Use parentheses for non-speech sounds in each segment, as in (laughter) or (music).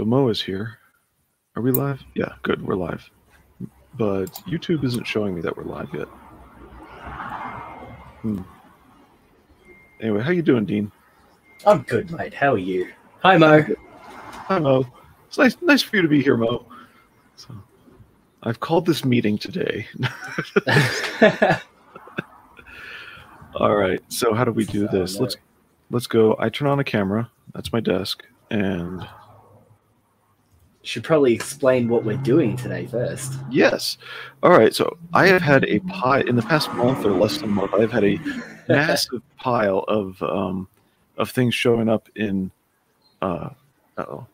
So Mo is here. Are we live? Yeah, good. We're live. But YouTube isn't showing me that we're live yet. Hmm. Anyway, how you doing, Dean? I'm good, mate. How are you? Hi, Mo. Hi, Mo. It's nice, nice for you to be here, Mo. So, I've called this meeting today. (laughs) All right. So, how do we do this? no. Let's let's go. I turn on a camera. That's my desk, and Should probably explain what we're doing today first. Yes. All right. So I have had a pile in the past month or less than a month. I've had a (laughs) massive pile of um, of things showing up in. Uh oh.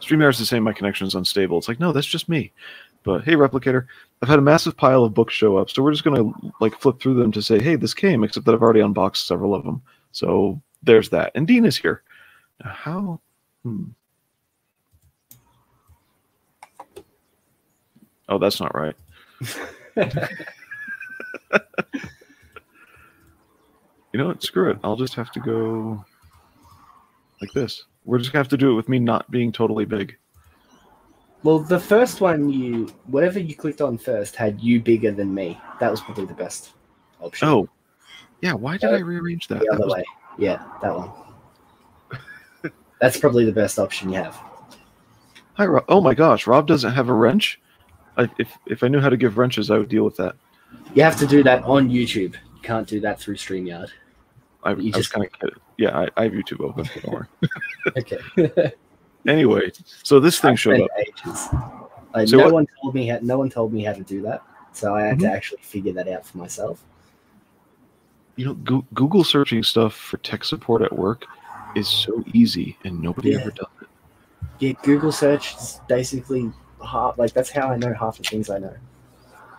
StreamYard's is saying my connection's unstable. It's like no, that's just me. But hey, replicator, I've had a massive pile of books show up, so we're just gonna like flip through them to say, hey, this came. Except that I've already unboxed several of them. So there's that. And Dean is here. Now, how? Hmm. Oh, that's not right. You know what? Screw it. I'll just have to go like this. We're just gonna have to do it with me not being totally big. Well, the first one you, whatever you clicked on first, had you bigger than me. That was probably the best option. Oh, yeah. Why did I oh, rearrange that? the That other was- way. Yeah, that one. That's probably the best option you have. Hi, Rob. Oh my gosh, Rob doesn't have a wrench. I, if if I knew how to give wrenches, I would deal with that. You have to do that on YouTube. You can't do that through StreamYard. I, You I just- kind of. Yeah, I, I have YouTube open. Don't worry. (laughs) Okay. (laughs) Anyway, so this thing showed up. ages. Like, So no what- one told me how, no one told me how to do that, so I had to Mhm. actually figure that out for myself. You know, Goo- Google searching stuff for tech support at work is so easy, and nobody Yeah. ever does it. Yeah, Google search is basically half. Like that's how I know half the things I know.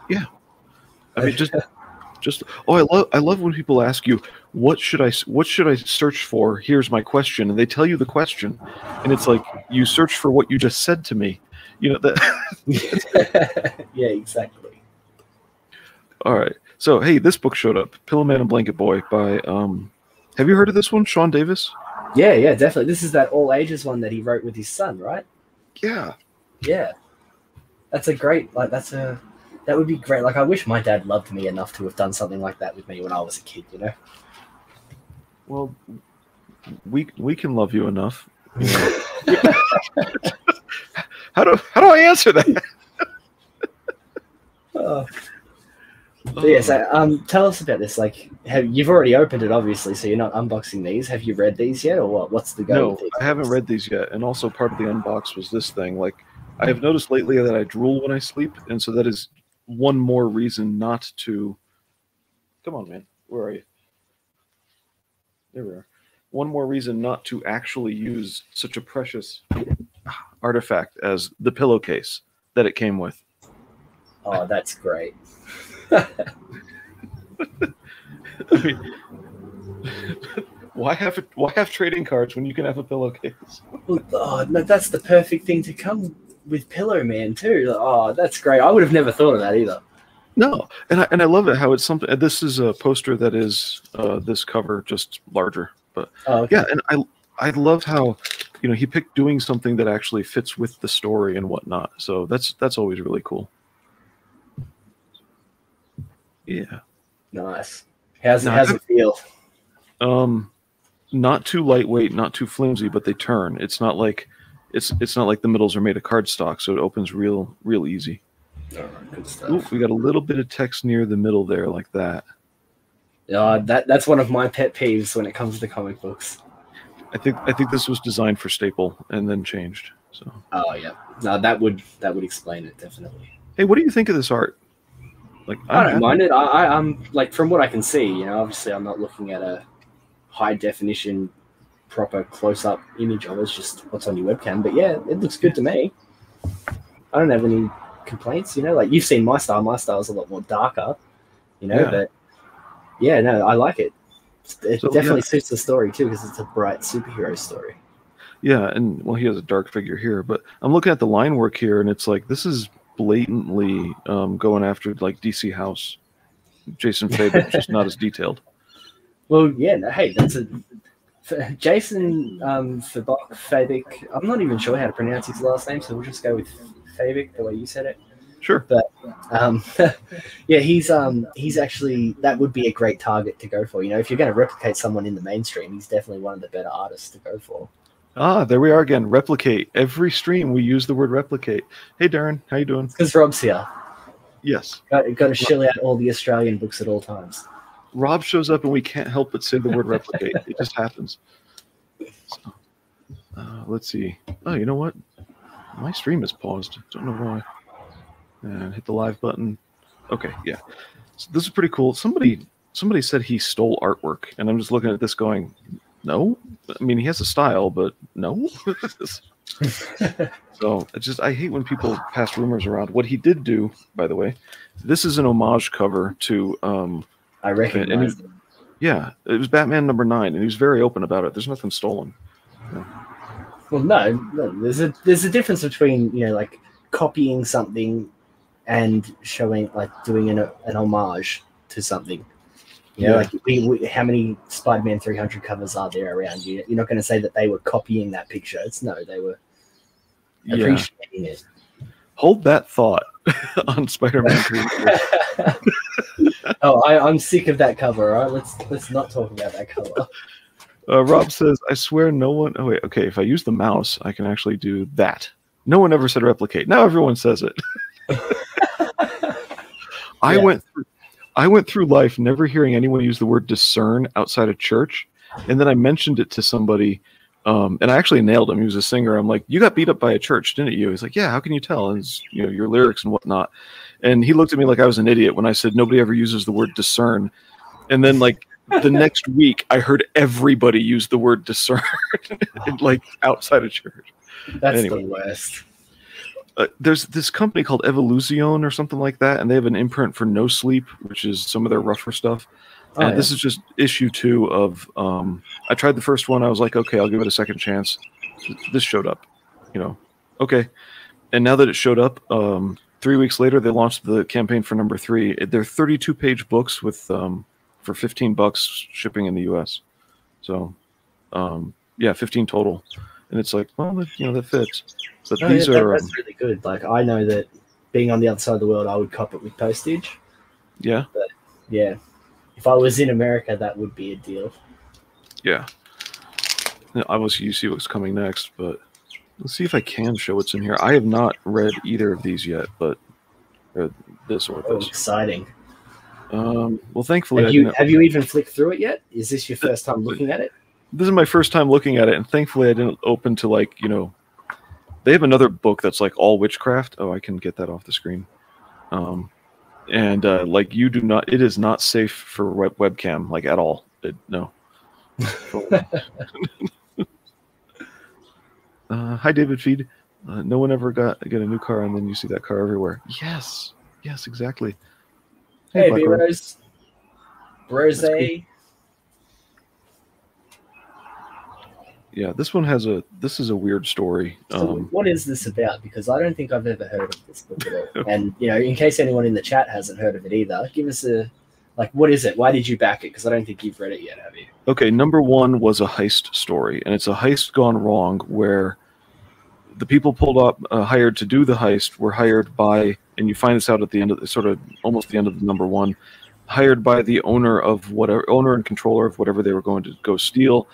Yeah, I mean, just, just oh, I love, I love when people ask you, what should I what should I search for? Here's my question, and they tell you the question, and it's like you search for what you just said to me. You know that. (laughs) yeah, exactly. All right. So hey, this book showed up, Pillowman and Blanket Boy by. um Have you heard of this one, Shaun Davis? Yeah, yeah, definitely. This is that all ages one that he wrote with his son, right? Yeah. Yeah, that's a great. Like that's a. That would be great. Like I wish my dad loved me enough to have done something like that with me when I was a kid. You know. Well, we we can love you enough. (laughs) How do how do I answer that? (laughs) Oh. But yeah, so um, tell us about this. Like, have you've already opened it, obviously, so you're not unboxing these. Have you read these yet, or what? What's the go? no, with these I haven't things? read these yet. And also, part of the unbox was this thing. Like, I have noticed lately that I drool when I sleep, and so that is one more reason not to. Come on, man. Where are you? There we are. One more reason not to actually use such a precious artifact as the pillowcase that it came with. Oh, that's great. (laughs) I mean, why have it, why have trading cards when you can have a pillowcase? Well, Oh, no, that's the perfect thing to come with Pillow Man too. Oh, that's great. I would have never thought of that either. No, and I and I love it how it's something. This is a poster that is uh, this cover just larger, but Oh, okay. yeah, and I I love how you know he picked doing something that actually fits with the story and whatnot. So that's that's always really cool. Yeah, nice. How's it? No, how's it feel? um, not too lightweight, not too flimsy, but they turn. It's not like it's it's not like the middles are made of cardstock, so it opens real real easy. All right, good stuff. Ooh, we got a little bit of text near the middle there, like that. Uh, that that's one of my pet peeves when it comes to comic books. I think I think this was designed for staple and then changed. So, Oh yeah, no, that would that would explain it definitely. hey, what do you think of this art? Like, I I'm don't mind it. I, I, I'm like from what I can see, you know, obviously I'm not looking at a high definition, proper close up image of it. It's just what's on your webcam. But yeah, it looks good to me. I don't have any complaints. You know, like you've seen my style. My style is a lot more darker. You know, Yeah. but yeah, no, I like it. It So, definitely yeah. suits the story too because it's a bright superhero story. Yeah, and well, he has a dark figure here, but I'm looking at the line work here, and it's like this is blatantly um, going after like DC House, Jason Faber, just not as detailed. (laughs) Well, yeah, no, hey, that's a Jason um, Fabok, Fabic. I'm not even sure how to pronounce his last name, so we'll just go with Fabic the way you said it. Sure. Um, (laughs) yeah, he's um he's actually that would be a great target to go for. You know, if you're going to replicate someone in the mainstream, he's definitely one of the better artists to go for. Ah, there we are again. Replicate. Every stream we use the word replicate. Hey Darren, how you doing? Because Rob's here, Yes. got, got to shill out all the Australian books at all times. Rob shows up and we can't help but say the word replicate. it just happens. So, uh, let's see. Oh, you know what? My stream is paused. Don't know why. And hit the live button. Okay, yeah. So this is pretty cool. Somebody somebody said he stole artwork, and I'm just looking at this going, no. I mean, he has a style, but no. (laughs) so I just I hate when people pass rumors around. What he did do, by the way, this is an homage cover to um, I recognize it. yeah, it was Batman number nine, and he was very open about it. There's nothing stolen. Well, no, no, there's a there's a difference between you know like copying something and showing like doing an, an homage to something. You know, Yeah. like we, we, how many Spider-Man 300 covers are there around you? You're not going to say that they were copying that picture. It's no, they were Yeah, appreciating it. hold that thought (laughs) on Spider-Man 3. (laughs) oh, I, I'm sick of that cover. All right, let's let's not talk about that cover. Uh, Rob says, "I swear, no one." Oh wait, okay. If I use the mouse, I can actually do that. No one ever said replicate. Now everyone says it. (laughs) I Yeah. went. Through, I went through life never hearing anyone use the word discern outside of church, and then I mentioned it to somebody, um, and I actually nailed him. He was a singer. I'm like, "You got beat up by a church, didn't you?" He's like, "Yeah." How can you tell? And it's, you know your lyrics and whatnot. And he looked at me like I was an idiot when I said nobody ever uses the word discern. And then like the (laughs) next week, I heard everybody use the word discern, (laughs) like outside of church. That's Anyway. the worst. Uh, there's this company called Evolution or something like that, and they have an imprint for No Sleep, which is some of their rougher stuff. Oh, and yeah. this is just issue two of. Um, I tried the first one. I was like, okay, I'll give it a second chance. This showed up, you know. Okay, and now that it showed up, um, three weeks later, they launched the campaign for number three. They're 32 page books with um, for 15 bucks shipping in the U.S. So, um, yeah, 15 total, and it's like, well, that, you know, that fits. But No, these yeah, that- are, um, that's really good. Like I know that being on the other side of the world, I would cop it with postage. yeah, Yeah, if I was in America, that would be a deal. yeah. Now, Obviously, you see what's coming next, but let's see if I can show what's in here. I have not read either of these yet, but uh, this or Oh, this. exciting! Um, well, thankfully, I Have you have you even flicked through it yet? Is this your first time looking at it? this is my first time looking at it, and thankfully, I didn't open to like you know. They have another book that's like all witchcraft. Oh, I can get that off the screen. Um, and uh, like you do not, it is not safe for web- webcam like at all. It, no. (laughs) uh, hi, David Feed. Uh, no one ever got get a new car, and then you see that car everywhere. Yes, yes, exactly. Hey, Black B Rose. Rose, Rose. That's Yeah, this one has a. This is a weird story. So Um, what is this about? Because I don't think I've ever heard of this book at all. (laughs) And you know, in case anyone in the chat hasn't heard of it either, give us a like, what is it? Why did you back it? Because I don't think you've read it yet, have you? Okay, number one was a heist story, and it's a heist gone wrong where the people pulled up, uh, hired to do the heist, were hired by, and you find this out at the end of the sort of almost the end of the number one, hired by the owner of whatever, owner and controller of whatever they were going to go steal,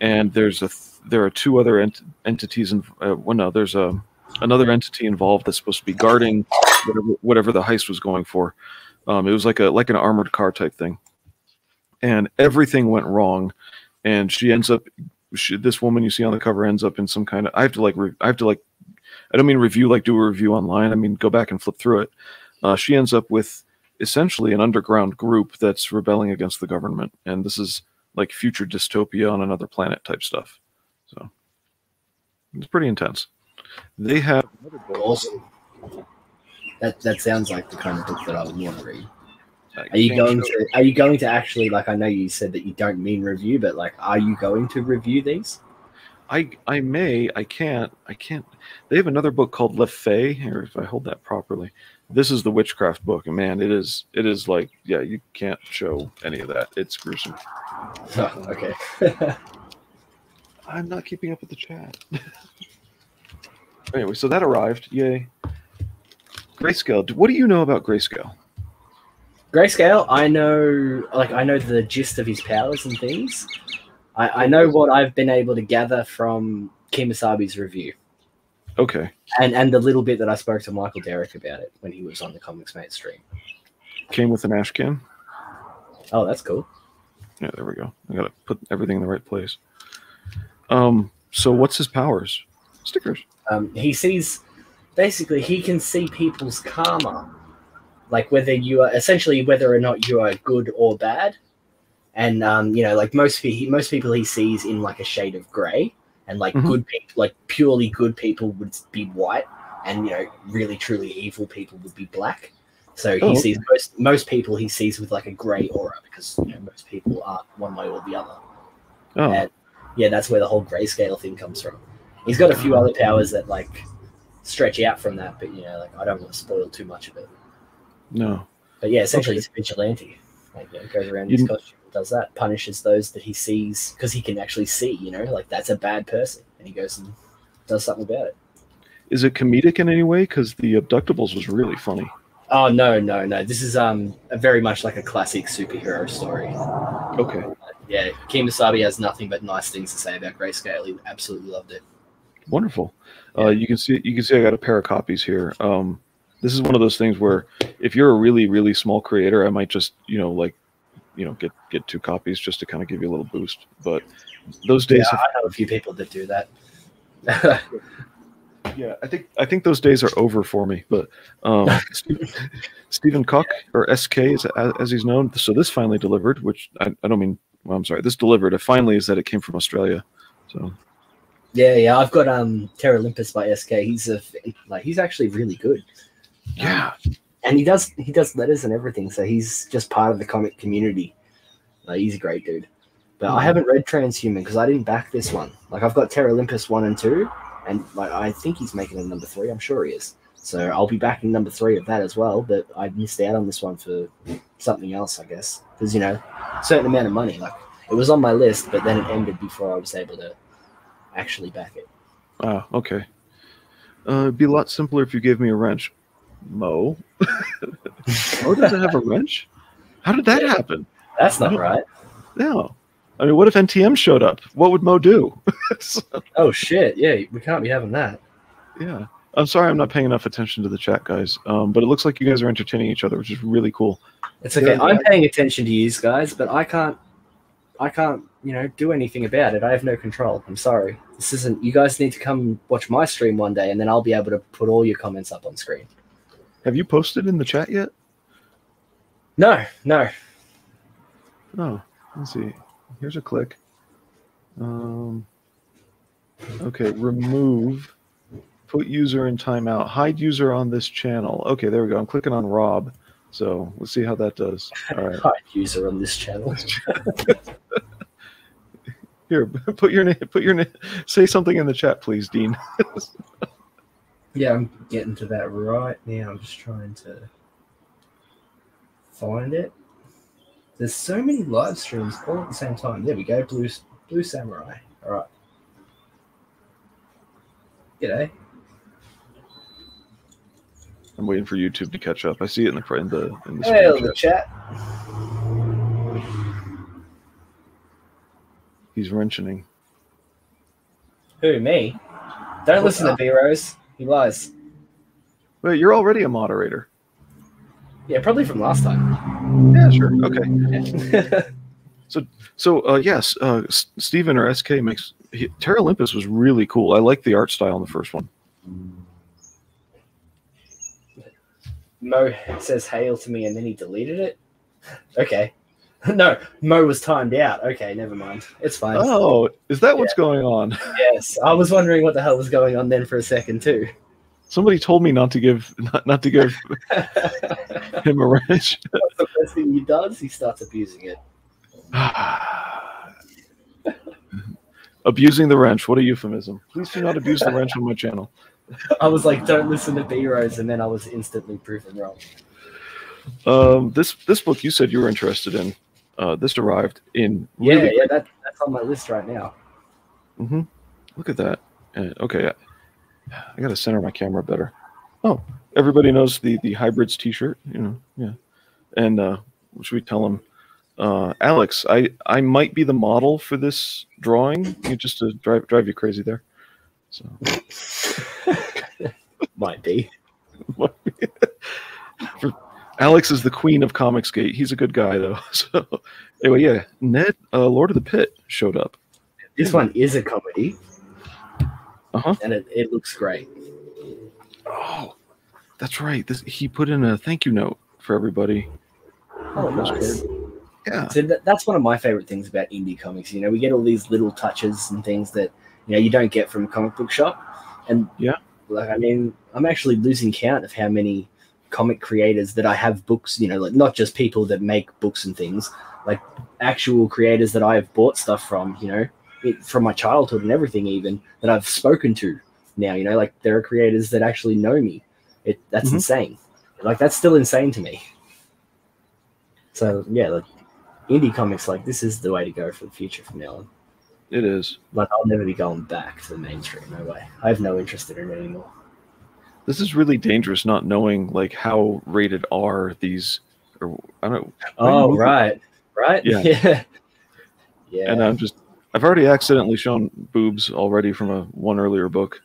and there's a, th- there are two other ent- entities, in, uh, well, no, there's a another entity involved that's supposed to be guarding whatever, whatever the heist was going for. Um, it was like a like an armored car type thing, and everything went wrong. And she ends up she, this woman you see on the cover ends up in some kind of i have to like re, i have to like i don't mean review like do a review online. I mean go back and flip through it. Uh, she ends up with essentially an underground group that's rebelling against the government. And this is like future dystopia on another planet type stuff so it's pretty intense they have another book. Awesome. That that sounds like the kind of book that I would want to read. I Are you going to? Are you going to actually like? I know you said that you don't mean review, but like, are you going to review these? I I may I can't I can't. They have another book called Le Fay. Here, if I hold that properly, this is the witchcraft book, and man, it is it is like yeah, you can't show any of that. It's gruesome. Oh, (laughs) okay. (laughs) I'm not keeping up with the chat. (laughs) anyway, so that arrived. Yay. Grayskale. What do you know about Grayskale? Grayskale, I know, like, I know the gist of his powers and things. I, I know what I've been able to gather from Kimasabi's review, Okay. and and the little bit that I spoke to Michael Derrick about it when he was on the Comics Mate stream. Came with an ash can. Oh, that's cool. Yeah, there we go. I gotta put everything in the right place. Um, so what's his powers? Stickers. Um, he sees, basically, he can see people's karma, like whether you are essentially whether or not you are good or bad, and um, you know, like most pe- most people he sees in like a shade of gray, and like Mhm. good people, like purely good people would be white, and you know, really truly evil people would be black. So he Oh, okay. sees most most people he sees with like a gray aura because you know most people are one way or the other. Oh, And yeah, that's where the whole grayscale thing comes from. He's got a few other powers that like stretch out from that, but you know, like I don't want to spoil too much of it. no. But yeah, essentially Okay. he's a vigilante. Like you know, goes around in his costume, does that, punishes those that he sees because he can actually see. You know, like that's a bad person, and he goes and does something about it. Is it comedic in any way? Because the abductables was really funny. Oh no, no, no! This is um a very much like a classic superhero story. Okay. Yeah, Kimasabi has nothing but nice things to say about Grayskale. He absolutely loved it. Wonderful. Uh, you can see you can see I got a pair of copies here. Um, this is one of those things where if you're a really really small creator, I might just you know like you know get get two copies just to kind of give you a little boost. But those days, Yeah, have, I know a few people that do that. (laughs) yeah, I think I think those days are over for me. But um, (laughs) Stephen, Stephen Cock or SK as, as he's known. So this finally delivered, which I, I don't mean. Well, I'm sorry. This delivered. It finally is that it came from Australia. So Yeah, yeah, I've got um Terra Olympus by SK. He's a like he's actually really good. yeah, And he does he does letters and everything, so he's just part of the comic community. Like he's a great dude. But I Mhm. haven't read Transhuman because I didn't back this one. Like I've got Terra Olympus one and two, and like I think he's making a number three. I'm sure he is. So I'll be backing number three of that as well. But I missed out on this one for something else, I guess, because you know, certain amount of money. Like it was on my list, but then it ended before I was able to actually back it. Ah, okay. Uh, it'd be a lot simpler if you gave me a wrench. Mo. Mo doesn't have a wrench? How did that happen? That's not right. No. I mean, what if NTM showed up? What would Mo do? (laughs) So, Oh shit! Yeah, we can't be having that. yeah. I'm sorry I'm not paying enough attention to the chat, guys. Um, but it looks like you guys are entertaining each other, which is really cool. It's okay. Yeah. I'm paying attention to you guys, but I can't. I can't, you know, do anything about it. I have no control. I'm sorry. This isn't. You guys need to come watch my stream one day, and then I'll be able to put all your comments up on screen. Have you posted in the chat yet? No, no. No. Let's see. Here's a click. Um, okay, remove. Put user in timeout. Hide user on this channel. Okay, there we go. I'm clicking on Rob. So let's see how that does. All right. Hide user on this channel. (laughs) Here, (laughs) put your name. Put your name. Say something in the chat, please, Dean. (laughs) Yeah, I'm getting to that right now. I'm just trying to find it. There's so many live streams all at the same time. There we go. Blue Blue Samurai. All right. G'day. I'm waiting for YouTube to catch up. I see it in the in the in the Hey, the chat. He's wrenching. Who, me? Don't listen to B Rose. He lies. Wait, you're already a moderator. Yeah, probably from last time. Yeah, sure. Okay. Yeah. (laughs) So uh, yes, uh, S- Steven or SK makes he, Terra Olympus was really cool. I like the art style in the first one. Mo says hail to me and then he deleted it. (laughs) Okay. (laughs) No, Mo was timed out. Okay, never mind. It's fine. Oh, is that what's going on? (laughs) Yes, I was wondering what the hell was going on then for a second too. Somebody told me not to give not, not to give (laughs) him a wrench. What's the first thing he does? He starts abusing it. (sighs) Abusing the wrench. What a euphemism. Please do not abuse the wrench on my channel. I was like, don't listen to B Rose, and then I was instantly proven wrong. Um, this this book you said you were interested in. Uh, this arrived in Yeah, really yeah, that, that's on my list right now. Mm-hmm. Look at that. Uh, okay, I, I got to center my camera better. Oh, everybody knows the the hybrids T-shirt. You know, yeah. And uh, should we tell them? Uh, Alex, I I might be the model for this drawing. You just to drive drive you crazy there. So (laughs) Might be. (laughs) (laughs) For- Alex is the queen of Comicsgate. He's a good guy though. (laughs) So anyway, yeah, Ned, uh, Lord of the Pit showed up. This one is a comedy. Uh-huh. And it, it looks great. Oh, that's right. This he put in a thank you note for everybody. Oh, nice. Yeah. So that, that's one of my favorite things about indie comics. You know, we get all these little touches and things that you know you don't get from a comic book shop. And Yeah. like I mean, I'm actually losing count of how many comic creators that I have books. You know, like not just people that make books and things, like actual creators that I have bought stuff from. You know, it, from my childhood and everything, even that I've spoken to now. You know, like there are creators that actually know me. It that's Mhm. insane. Like that's still insane to me. So yeah, like indie comics, like this is the way to go for the future from now on. It is. Like I'll never be going back to the mainstream. No way. I have no interest in it anymore. This is really dangerous not knowing like how rated R these or I don't Oh movie- right, right. Yeah. yeah. (laughs) Yeah. and I'm just I've already accidentally shown boobs already from a one earlier book.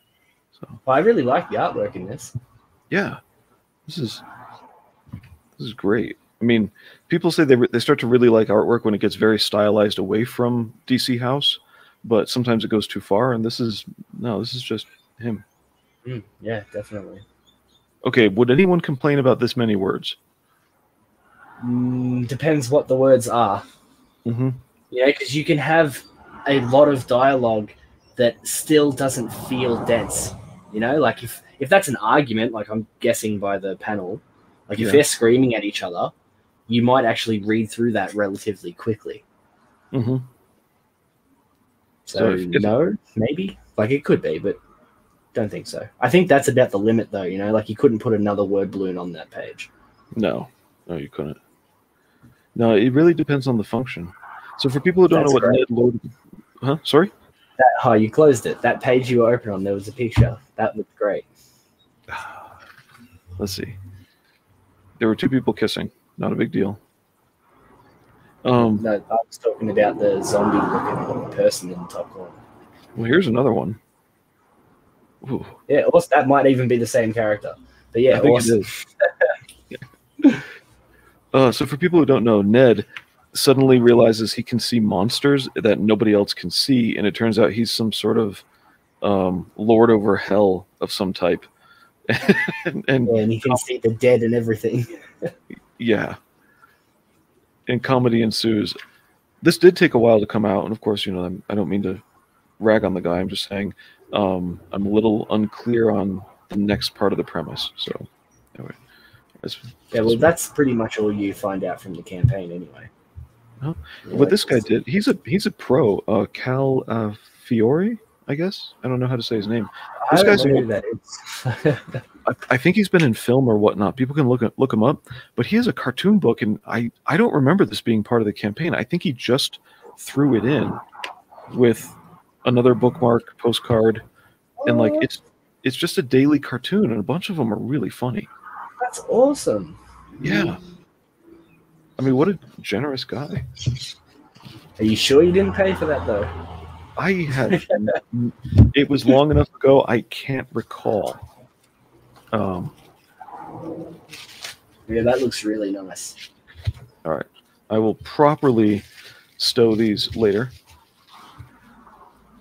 So Well, I really like the artwork in this. yeah. This is this is great. I mean, people say they re- they start to really like artwork when it gets very stylized away from DC House, but sometimes it goes too far and this is no, this is just him. Mm, yeah, definitely. Okay, would anyone complain about this many words? Mm, depends what the words are. Mm-hmm. Know, because you can have a lot of dialogue that still doesn't feel dense. You know, like if if that's an argument, like I'm guessing by the panel, like if they're screaming at each other, you might actually read through that relatively quickly. Mm-hmm. So, So if- no, maybe like it could be, but don't think so. I think that's about the limit, though. You know, like you couldn't put another word balloon on that page. No, no, you couldn't. No, it really depends on the function. So for people who don't That's know what great. Ned Lord, huh? Sorry. That oh, you closed it. That page you were open on, there was a picture. That looked great. (sighs) Let's see. There were two people kissing. Not a big deal. Um. No, I was talking about the zombie looking person in the top corner. Well, here's another one. Ooh, Yeah, that might even be the same character. But yeah, awesome. (laughs) Uh, so for people who don't know, Ned suddenly realizes he can see monsters that nobody else can see, and it turns out he's some sort of um, lord over hell of some type. (laughs) and, and Yeah, and you can see the dead and everything. (laughs) yeah and comedy ensues this did take a while to come out and of course you know I'm, i don't mean to rag on the guy i'm just saying um, i'm a little unclear on the next part of the premise so anyway that's, Yeah, well, that's pretty much all you find out from the campaign, anyway. What this guy did he's a he's a pro uh cal uh, fiore i guess i don't know how to say his name I this don't guy's know a- that is. (laughs) I, I think he's been in film or whatnot. People can look look him up, but he has a cartoon book, and I I don't remember this being part of the campaign. I think he just threw it in with another bookmark postcard, and like it's it's just a daily cartoon, and a bunch of them are really funny. That's awesome. Yeah, I mean, what a generous guy. Are you sure you didn't pay for that though? I had (laughs) it was long enough ago. I can't recall. Um, Yeah, that looks really nice. all right, I will properly stow these later.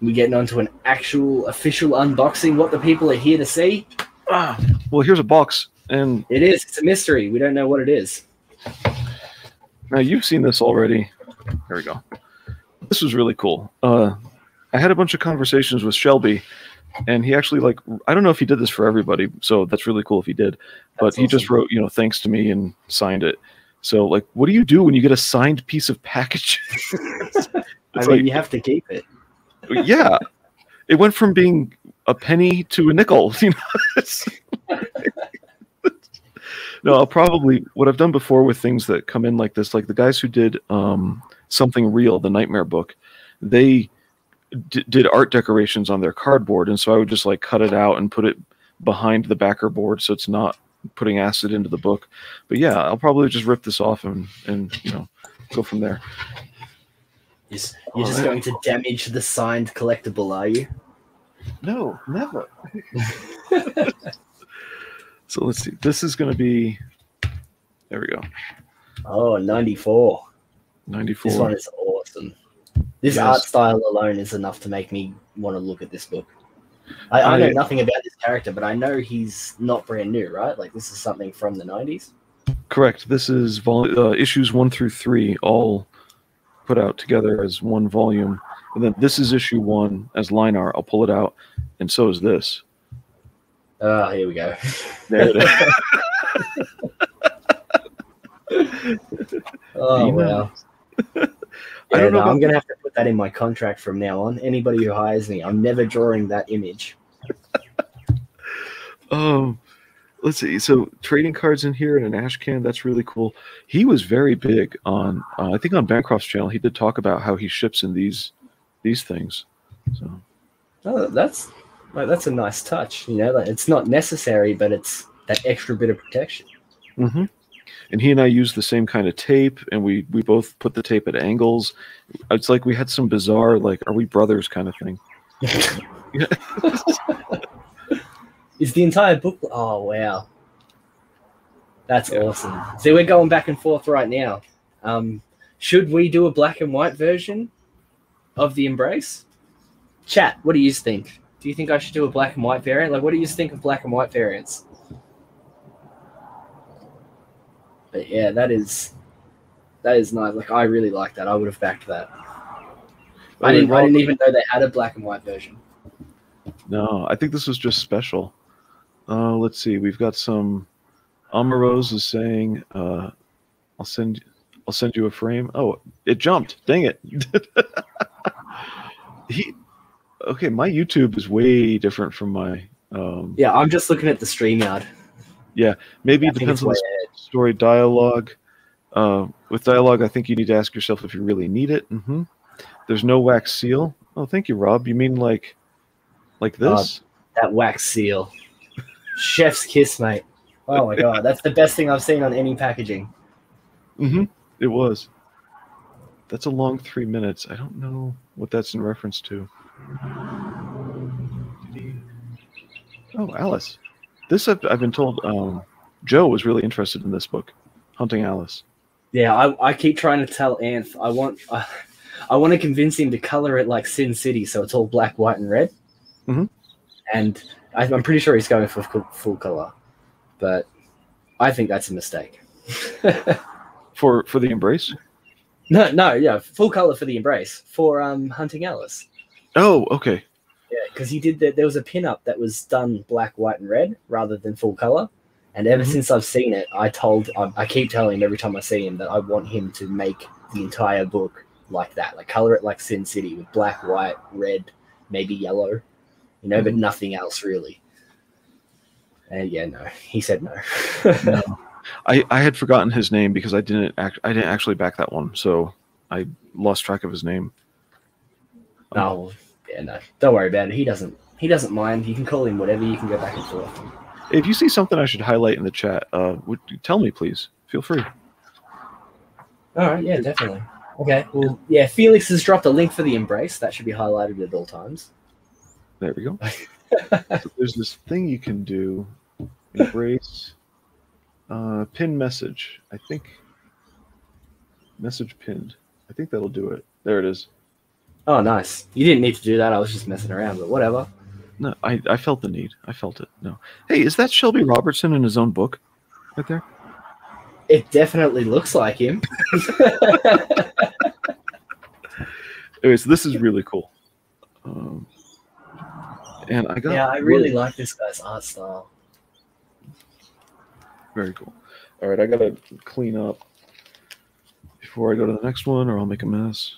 We getting onto an actual official unboxing. What the people are here to see? Ah, well, here's a box, and It is. It's a mystery. We don't know what it is. now you've seen this already. Here we go. This was really cool. Uh, I had a bunch of conversations with Shelby, and he actually like I don't know if he did this for everybody, so that's really cool if he did. But That's he just wrote, you know, thanks to me and signed it. So like, what do you do when you get a signed piece of package? (laughs) (laughs) I mean, like- you have to keep it. Yeah, it went from being a penny to a nickel. (laughs) You know. No, I'll probably what I've done before with things that come in like this, like the guys who did um, something real, the Nightmare book. They did art decorations on their cardboard, and so I would just like cut it out and put it behind the backer board, so it's not putting acid into the book. But yeah, I'll probably just rip this off and and you know go from there. You're just, you're just going to damage the signed collectible, are you? No, never. (laughs) so let's see. This is going to be. There we go. Oh, 94. 94. This one is awesome. This Yes. art style alone is enough to make me want to look at this book. I, I know nothing about this character, but I know he's not brand new, right? Like this is something from the 90s. Correct. This is vol- uh, issues one through three, all put out together as one volume. And then this is issue one as line art. I'll pull it out, and so is this. Oh, here we go. There it is. (laughs) Oh, You know. wow. I don't know no, I'm gonna have to put that in my contract from now on. Anybody who hires me, I'm never drawing that image. Um, (laughs) let's see. So trading cards in here in an ash can. That's really cool. He was very big on. Uh, I think on Bancroft's channel, he did talk about how he ships in these these things. So Oh, that's like, that's a nice touch. You know, like, it's not necessary, but it's that extra bit of protection. hmm And he and I used the same kind of tape, and we we both put the tape at angles. It's like we had some bizarre, like, are we brothers kind of thing. (laughs) (laughs) Is the entire book? Oh wow, that's awesome. See, we're going back and forth right now. Um, should we do a black and white version of the Embrace? Chat, what do you think? Do you think I should do a black and white variant? Like, what do you think of black and white variants? But yeah, that is that is nice. Like, I really like that. I would have backed that. I didn't. I didn't even know they had a black and white version. No, I think this was just special. Uh, let's see. We've got some. Amarose is saying, uh, "I'll send, I'll send you a frame." Oh, it jumped! Dang it! (laughs) he, okay. My YouTube is way different from my. Um, Yeah, I'm just looking at the StreamYard. Yeah, maybe I it depends on the story dialogue. Uh, with dialogue, I think you need to ask yourself if you really need it. hmm There's no wax seal. Oh, thank you, Rob. You mean like, like Uh, this? That wax seal. Chef's kiss, mate. Oh my god, that's the best thing I've seen on any packaging. hmm It was. That's a long three minutes. I don't know what that's in reference to. Oh, Alice. This I've, I've been told. Um, Joe was really interested in this book, Hunting Alice. Yeah, I, I keep trying to tell Anth. I want uh, I want to convince him to color it like Sin City, so it's all black, white, and red. Mhm. And I, I'm pretty sure he's going for full, color, but I think that's a mistake. (laughs) For for the embrace. no, no, yeah, full color for the embrace for um hunting Alice. Oh, okay. Yeah, because he did that. There was a pinup that was done black, white, and red rather than full color. And ever Mhm. since I've seen it, I told, I, I keep telling him every time I see him that I want him to make the entire book like that, like color it like Sin City with black, white, red, maybe yellow, you know, but nothing else really. And yeah, no, he said no. (laughs) No. I, I had forgotten his name because I didn't act I didn't actually back that one, so I lost track of his name. oh, yeah, no, don't worry about it. He doesn't, he doesn't mind. You can call him whatever. You can go back and forth. If you see something I should highlight in the chat, uh, would tell me please. Feel free. All right, yeah, definitely. Okay, well, yeah, Felix has dropped a link for the embrace. That should be highlighted at all times. There we go. (laughs) so there's this thing you can do. Embrace. Uh, pin message. I think. Message pinned. I think that'll do it. There it is. Oh, nice. You didn't need to do that. I was just messing around, but whatever. No, I, I felt the need. I felt it. No. Hey, is that Shelby Robertson in his own book? Right there? It definitely looks like him. (laughs) Anyways, this is really cool. Um, and I got yeah, I really like this guy's art style. Very cool. All right, I gotta clean up before I go to the next one, or I'll make a mess.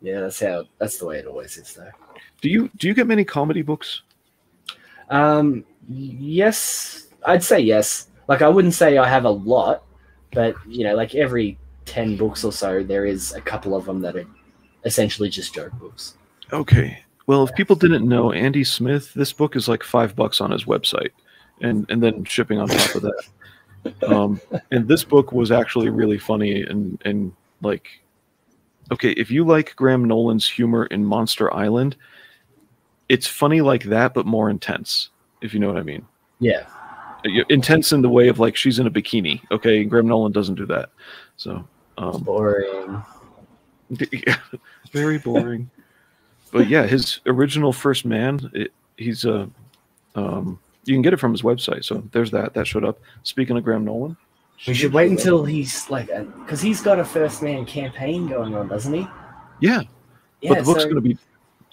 Yeah, that's how. That's the way it always is, though. Do you do you get many comedy books? Um, yes, I'd say yes. Like, I wouldn't say I have a lot, but you know, like every ten books or so, there is a couple of them that are essentially just joke books. Okay. Well, if people didn't know, Andy Smith, this book is like five bucks on his website, and and then shipping on top of that. (laughs) Um, and this book was actually really funny and and like, okay, if you like Graham Nolan's humor in Monster Island, it's funny like that, but more intense. If you know what I mean. Yeah. Uh, Intense in the way of like she's in a bikini. Okay, Graham Nolan doesn't do that. So um, Boring. (laughs) yeah, very boring. But yeah, his original First Man, it, he's a. Um, you can get it from his website. So there's that. That showed up. Speaking of Graham Nolan, We should wait until he's like, because he's got a first man campaign going on, doesn't he? Yeah, Yeah. but the book's so going to be.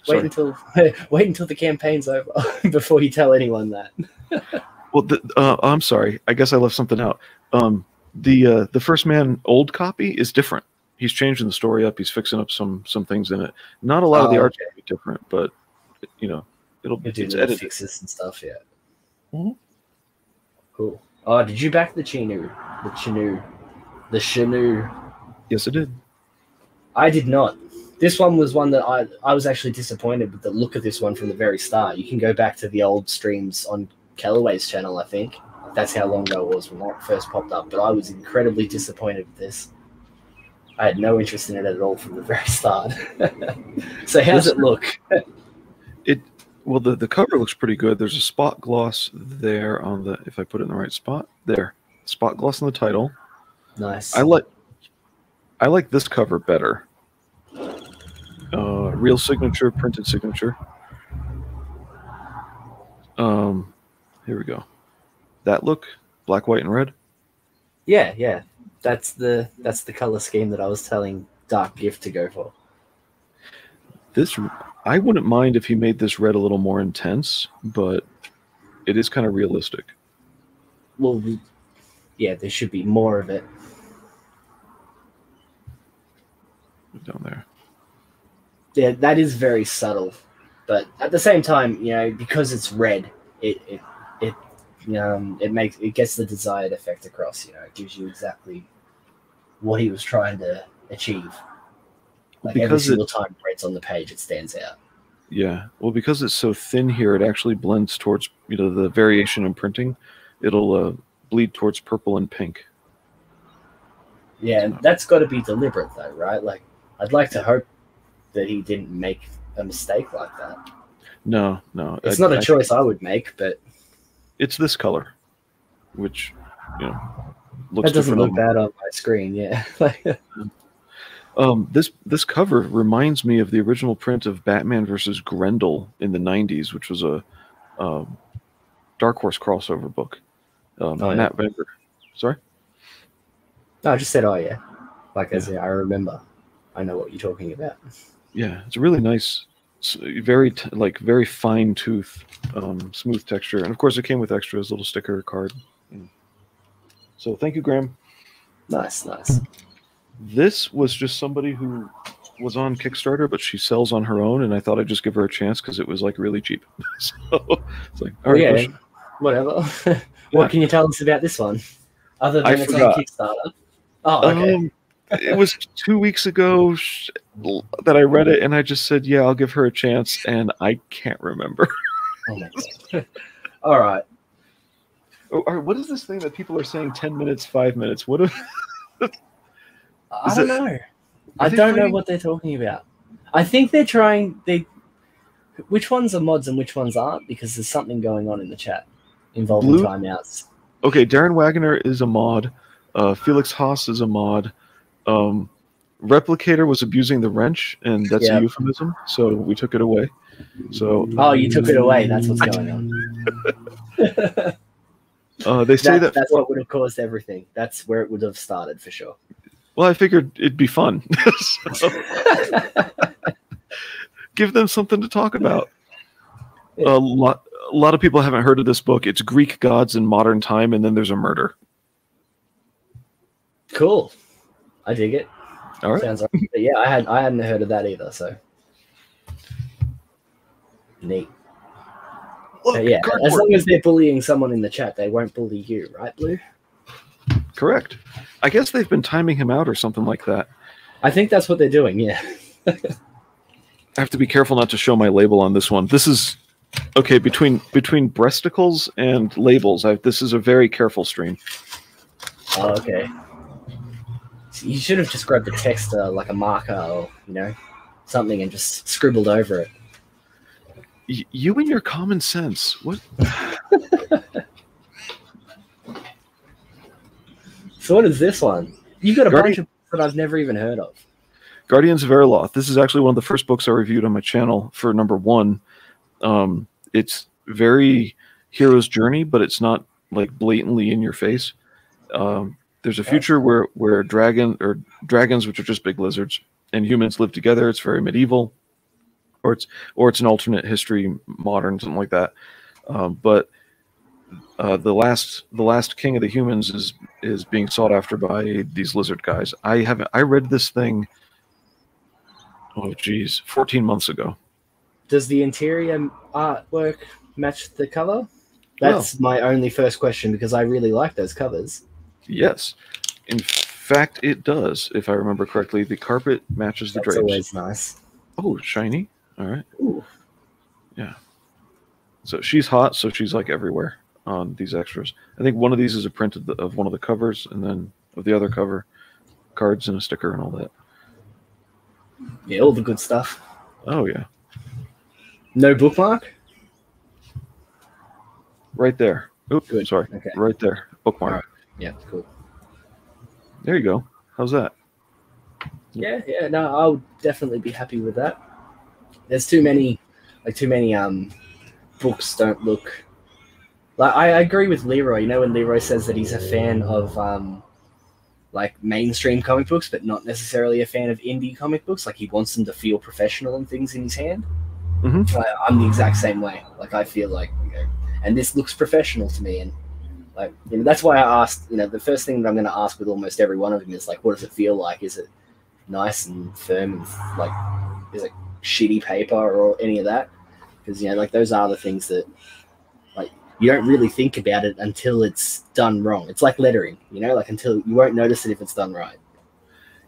wait until (laughs) wait until the campaign's over (laughs) before you tell anyone that. (laughs) Well, the, uh, I'm sorry. I guess I left something out. Um, the uh, the First Man old copy is different. He's changing the story up. He's fixing up some some things in it. Not a lot of the Oh, art's be different, but you know, it'll be it's edited. fixes and stuff, yeah. Mhm. Cool. Oh, did you back the Chinu? The Chinu. The Chinu. Yes, I did. I did not. This one was one that I, I was actually disappointed with the look of this one from the very start. You can go back to the old streams on Callaway's channel, I think. That's how long ago it was when that first popped up. But I was incredibly disappointed with this. I had no interest in it at all from the (laughs) very start. (laughs) so how's it look? (laughs) It well, the, the cover looks pretty good. There's a spot gloss there on the if I put it in the right spot. There. Spot gloss on the title. Nice. I like I like this cover better. Uh, real signature, printed signature. Um, here we go. That look, black, white, and red. Yeah, yeah. That's the that's the color scheme that I was telling Dark Gift to go for. This I wouldn't mind if he made this red a little more intense, but it is kind of realistic. Well, yeah, there should be more of it. Down there. Yeah, that is very subtle, but at the same time, you know, because it's red, it it it um it makes it gets the desired effect across. You know, it gives you exactly what he was trying to achieve. Like every Because it- single time red's on the page, it stands out. Yeah. Well, because it's so thin here, it actually blends towards you know the variation in printing. It'll uh, bleed towards purple and pink. Yeah, and that's got to be deliberate, though, right? Like, I'd like to hope that he didn't make a mistake like that. No, no. It's I- not a I- choice I would make, but It's this color, which you know looks that doesn't look on- bad on my screen. Yeah, (laughs) Um, this this cover reminds me of the original print of Batman versus Grendel in the '90s, which was a um, Dark Horse crossover book. Um, Oh, yeah. Matt Wagner. Sorry. no, I just said, oh yeah, like as in, I remember, I know what you're talking about. Yeah, it's a really nice, s- very t- like very fine tooth, um, smooth texture, and of course it came with extras, little sticker card. Mm. So thank you, Graham. Nice, nice. This was just somebody who was on Kickstarter, but she sells on her own, and I thought I'd just give her a chance because it was like really cheap. (laughs) so it's like, all Oh, yeah, push. whatever. (laughs) Yeah. what can you tell us about this one, other I than it's forgot. on Kickstarter? Oh, okay. Um, it was two weeks ago that I read it, and I just said, "Yeah, I'll give her a chance," and I can't remember. (laughs) Oh. (laughs) All right. Oh, all right, what is this thing that people are saying? Ten minutes, five minutes. What? If, I don't it- know. I don't know what they're talking about. I think they're trying. They, which ones are mods and which ones aren't? Because there's something going on in the chat involving Blue- timeouts. okay, Darren Wagner is a mod. Uh, Felix Haas is a mod. Um, Replicator was abusing the wrench, and that's Yeah. a euphemism, so we took it away. So Oh, you took it away. That's what's going on. (laughs) uh, they say That- that. that's what would have caused everything. That's where it would have started for sure. well, I figured it'd be fun. (laughs) Give them something to talk about. A lot, a lot of people haven't heard of this book. It's Greek gods in modern time, and then there's a murder. cool. I dig it. All right. Sounds like, but yeah, I had I hadn't heard of that either. So neat. Look, But yeah, as long as they're bullying someone in the chat, they won't bully you, right, Blue? Correct. I guess they've been timing him out or something like that. I think that's what they're doing. Yeah. (laughs) I have to be careful not to show my label on this one. This is okay between between breasticles and labels. I, this is a very careful stream. Oh, okay. You should have just grabbed the text uh, like a marker or you know something and just scribbled over it. Y- you and your common sense. What? (laughs) So what is this one? You've got a Guardian- bunch of books that I've never even heard of. Guardians of Erloth. This is actually one of the first books I reviewed on my channel for number one. Um, it's very hero's journey, but it's not like blatantly in your face. Um, there's a future where where dragon or dragons, which are just big lizards, and humans live together. It's very medieval, or it's or it's an alternate history, modern, something like that. Um, but uh, the last the last king of the humans is is being sought after by these lizard guys. I haven't I read this thing oh geez 14 months ago Does the interior artwork match the cover? That's my only first question because I really like those covers. Yes in fact it does if i remember correctly the carpet matches the That's drapes always nice. oh shiny all right Ooh. Yeah. so she's hot so she's like everywhere on these extras i think one of these is a print of, the, of one of the covers and then of the other cover cards and a sticker and all that Yeah, all the good stuff. oh yeah No bookmark? right there Oops, Good. sorry Okay. right there bookmark. Yeah, cool. there you go how's that Yeah, yeah, no, I'll definitely be happy with that. There's too many, like too many um books don't look. Like I, I agree with Leroy. You know when Leroy says that he's a fan of um like mainstream comic books, but not necessarily a fan of indie comic books. Like he wants them to feel professional and things in his hand. Mhm. Like, I'm the exact same way. Like I feel like, you know, and this looks professional to me, and like you know that's why I asked. You know, the first thing that I'm going to ask with almost every one of them is like, what does it feel like? Is it nice and firm and like is it shitty paper or any of that because you know like those are the things that like you don't really think about it until it's done wrong it's like lettering you know like until you won't notice it if it's done right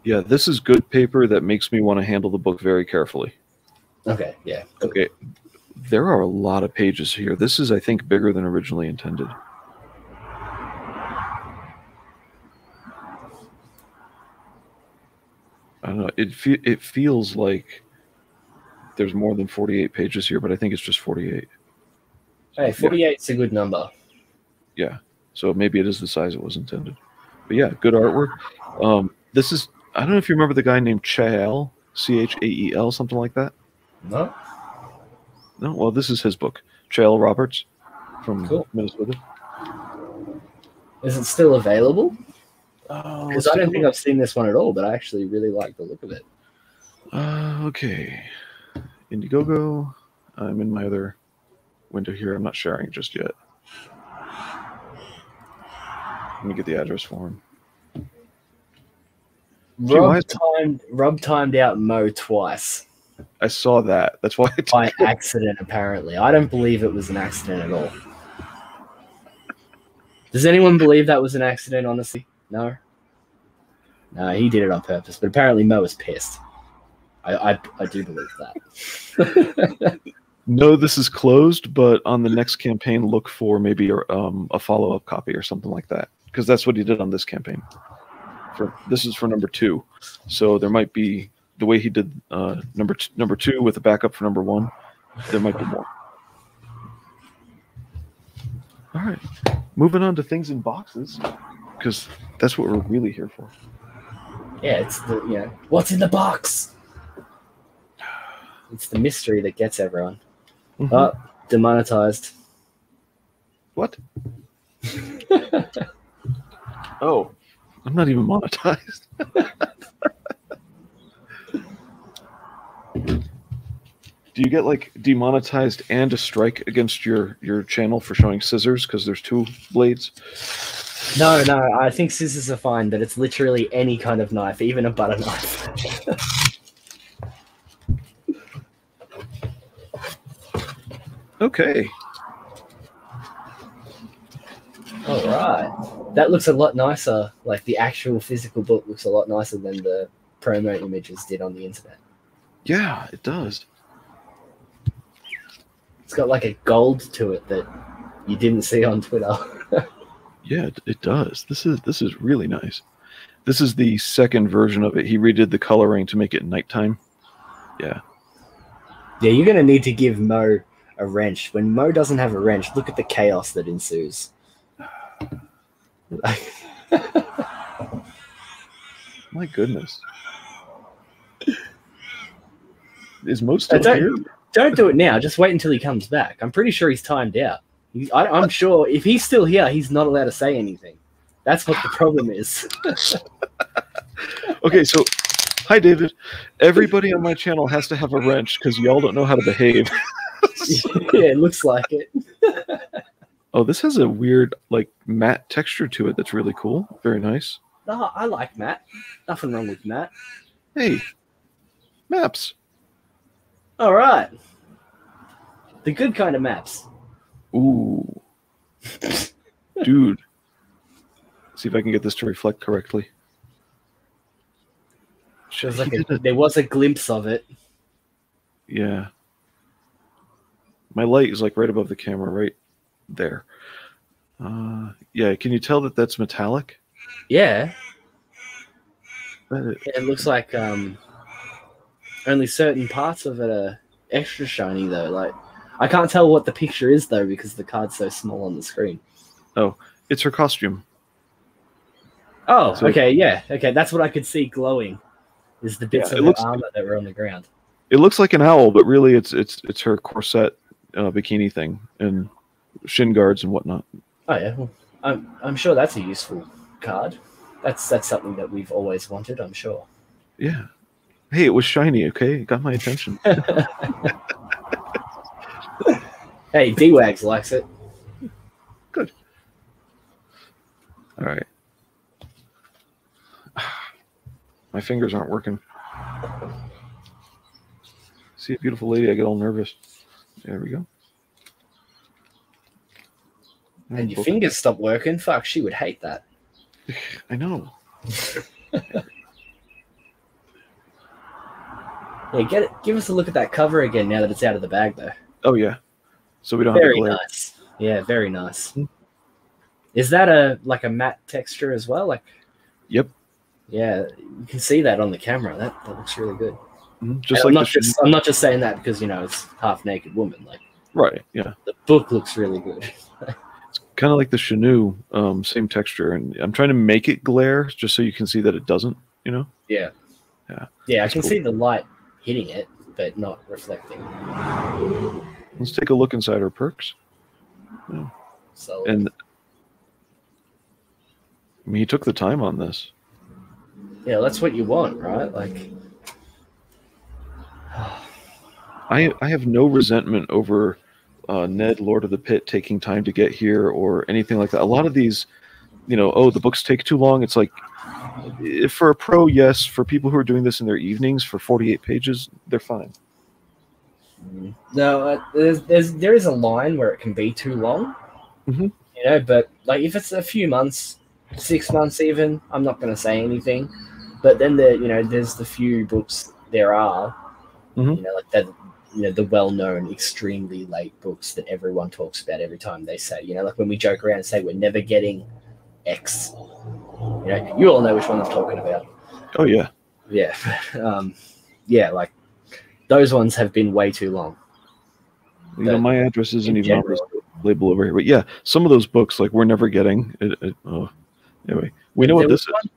yeah this is good paper that makes me want to handle the book very carefully okay yeah cool. Okay. There are a lot of pages here. This is, I think, bigger than originally intended. I don't know. It fe- it feels like there's more than 48 pages here, but I think it's just 48. hey 48 is a good number Yeah. So maybe it is the size it was intended. But yeah, good artwork. Um, this is I don't know if you remember the guy named Chael, C H A E L, something like that. no No, well, this is his book, Chael Roberts from Cool. Minnesota. is it still available Oh, because i don't think i've seen this one at all but i actually really like the look of it Uh, okay. Indiegogo. I'm in my other window here. I'm not sharing just yet. Let me get the address for him. Rob timed rob timed out mo twice I saw that. That's why by it. accident apparently i don't believe it was an accident at all does anyone believe that was an accident honestly no no he did it on purpose but apparently mo was pissed i i, I do believe that No, this is closed, but on the next campaign, look for maybe a, um, a follow up copy or something like that. Because that's what he did on this campaign. For This is for number two. So there might be the way he did uh, number, t- number two with a backup for number one, there might be more. All right. Moving on to things in boxes, because that's what we're really here for. yeah it's the you know what's in the box it's the mystery that gets everyone Mhm. oh demonetized What? (laughs) oh, I'm not even monetized. (laughs) Do you get like demonetized and a strike against your your channel for showing scissors because there's two blades? No, no, I think scissors are fine, but it's literally any kind of knife, even a butter knife. Okay. All right. That looks a lot nicer. Like the actual physical book looks a lot nicer than the promo images did on the internet. Yeah, it does. It's got like a gold to it that you didn't see on Twitter. (laughs) Yeah, it, it does. This is this is really nice. This is the second version of it. He redid the coloring to make it nighttime. Yeah. yeah, you're gonna need to give Mo a wrench. When Mo doesn't have a wrench, look at the chaos that ensues. (laughs) My goodness. Is Mo still don't- here? Don't do it now. Just wait until he comes back. I'm pretty sure he's timed out. He, I, I'm sure if he's still here, he's not allowed to say anything. That's what the problem is. (laughs) Okay, so hi David. Everybody on my channel has to have a wrench because y'all don't know how to behave. (laughs) yeah, it looks like it. oh, this has a weird like matte texture to it that's really cool. Very nice. No, I like matte. Nothing wrong with matte. Hey, maps. All right. The good kind of maps. Ooh. Dude. See if I can get this to reflect correctly. There's like a, there was a glimpse of it. Yeah. My light is like right above the camera, right there. Uh, yeah, can you tell that that's metallic? Yeah, That- it looks like um, only certain parts of it are extra shiny though. Like I can't tell what the picture is though because the card's so small on the screen. Oh, it's her costume. Oh, So- okay, yeah, okay. That's what I could see glowing. Is the bits Yeah, of it armor that were on the ground. It looks like an owl, but really it's it's it's her corset uh, bikini thing and shin guards and whatnot. Oh yeah, well, I'm I'm sure that's a useful card. That's that's something that we've always wanted. I'm sure. Yeah. Hey, it was shiny, okay? It got my attention. (laughs) Hey, D-Wags likes it. Good. All right. My fingers aren't working. See a beautiful lady, I get all nervous. There we go. And your Book- fingers stop working. Fuck, she would hate that. (sighs) I know. (laughs) Yeah, get it. Give us a look at that cover again now that it's out of the bag, though. Oh yeah. So we don't Very have to nice. Yeah, very nice. Is that a like a matte texture as well? Like, Yep. yeah, you can see that on the camera. That that looks really good. Mhm. And Just I'm like not just I'm not just saying that because you know it's half naked woman. Like right, yeah. the book looks really good. (laughs) It's kind of like the Chanu, um, same texture, and I'm trying to make it glare just so you can see that it doesn't. You know. Yeah. Yeah, Yeah, I can cool. see the light hitting it, but not reflecting. Let's take a look inside our perks. So And I mean, he took the time on this. yeah, that's what you want, right? Like I I have no resentment over uh, Ned, Lord of the Pit, taking time to get here or anything like that. A lot of these, you know, oh, the books take too long. It's like if for a pro, yes. For people who are doing this in their evenings for 48 pages, they're fine. No, uh, there's, there's there is a line where it can be too long. Mhm. You know, but like if it's a few months, six months even, I'm not going to say anything. But then the you know there's the few books there are, Mhm. you know, like that. You know the well-known, extremely late books that everyone talks about every time they say. You know, like when we joke around and say we're never getting X. You know, you all know which one I'm talking about. Oh yeah, Yeah, (laughs) um, yeah, like those ones have been way too long. you know, my address isn't even on this label over here. But yeah, some of those books, like we're never getting. It, it, oh, anyway, we know There what this is. one-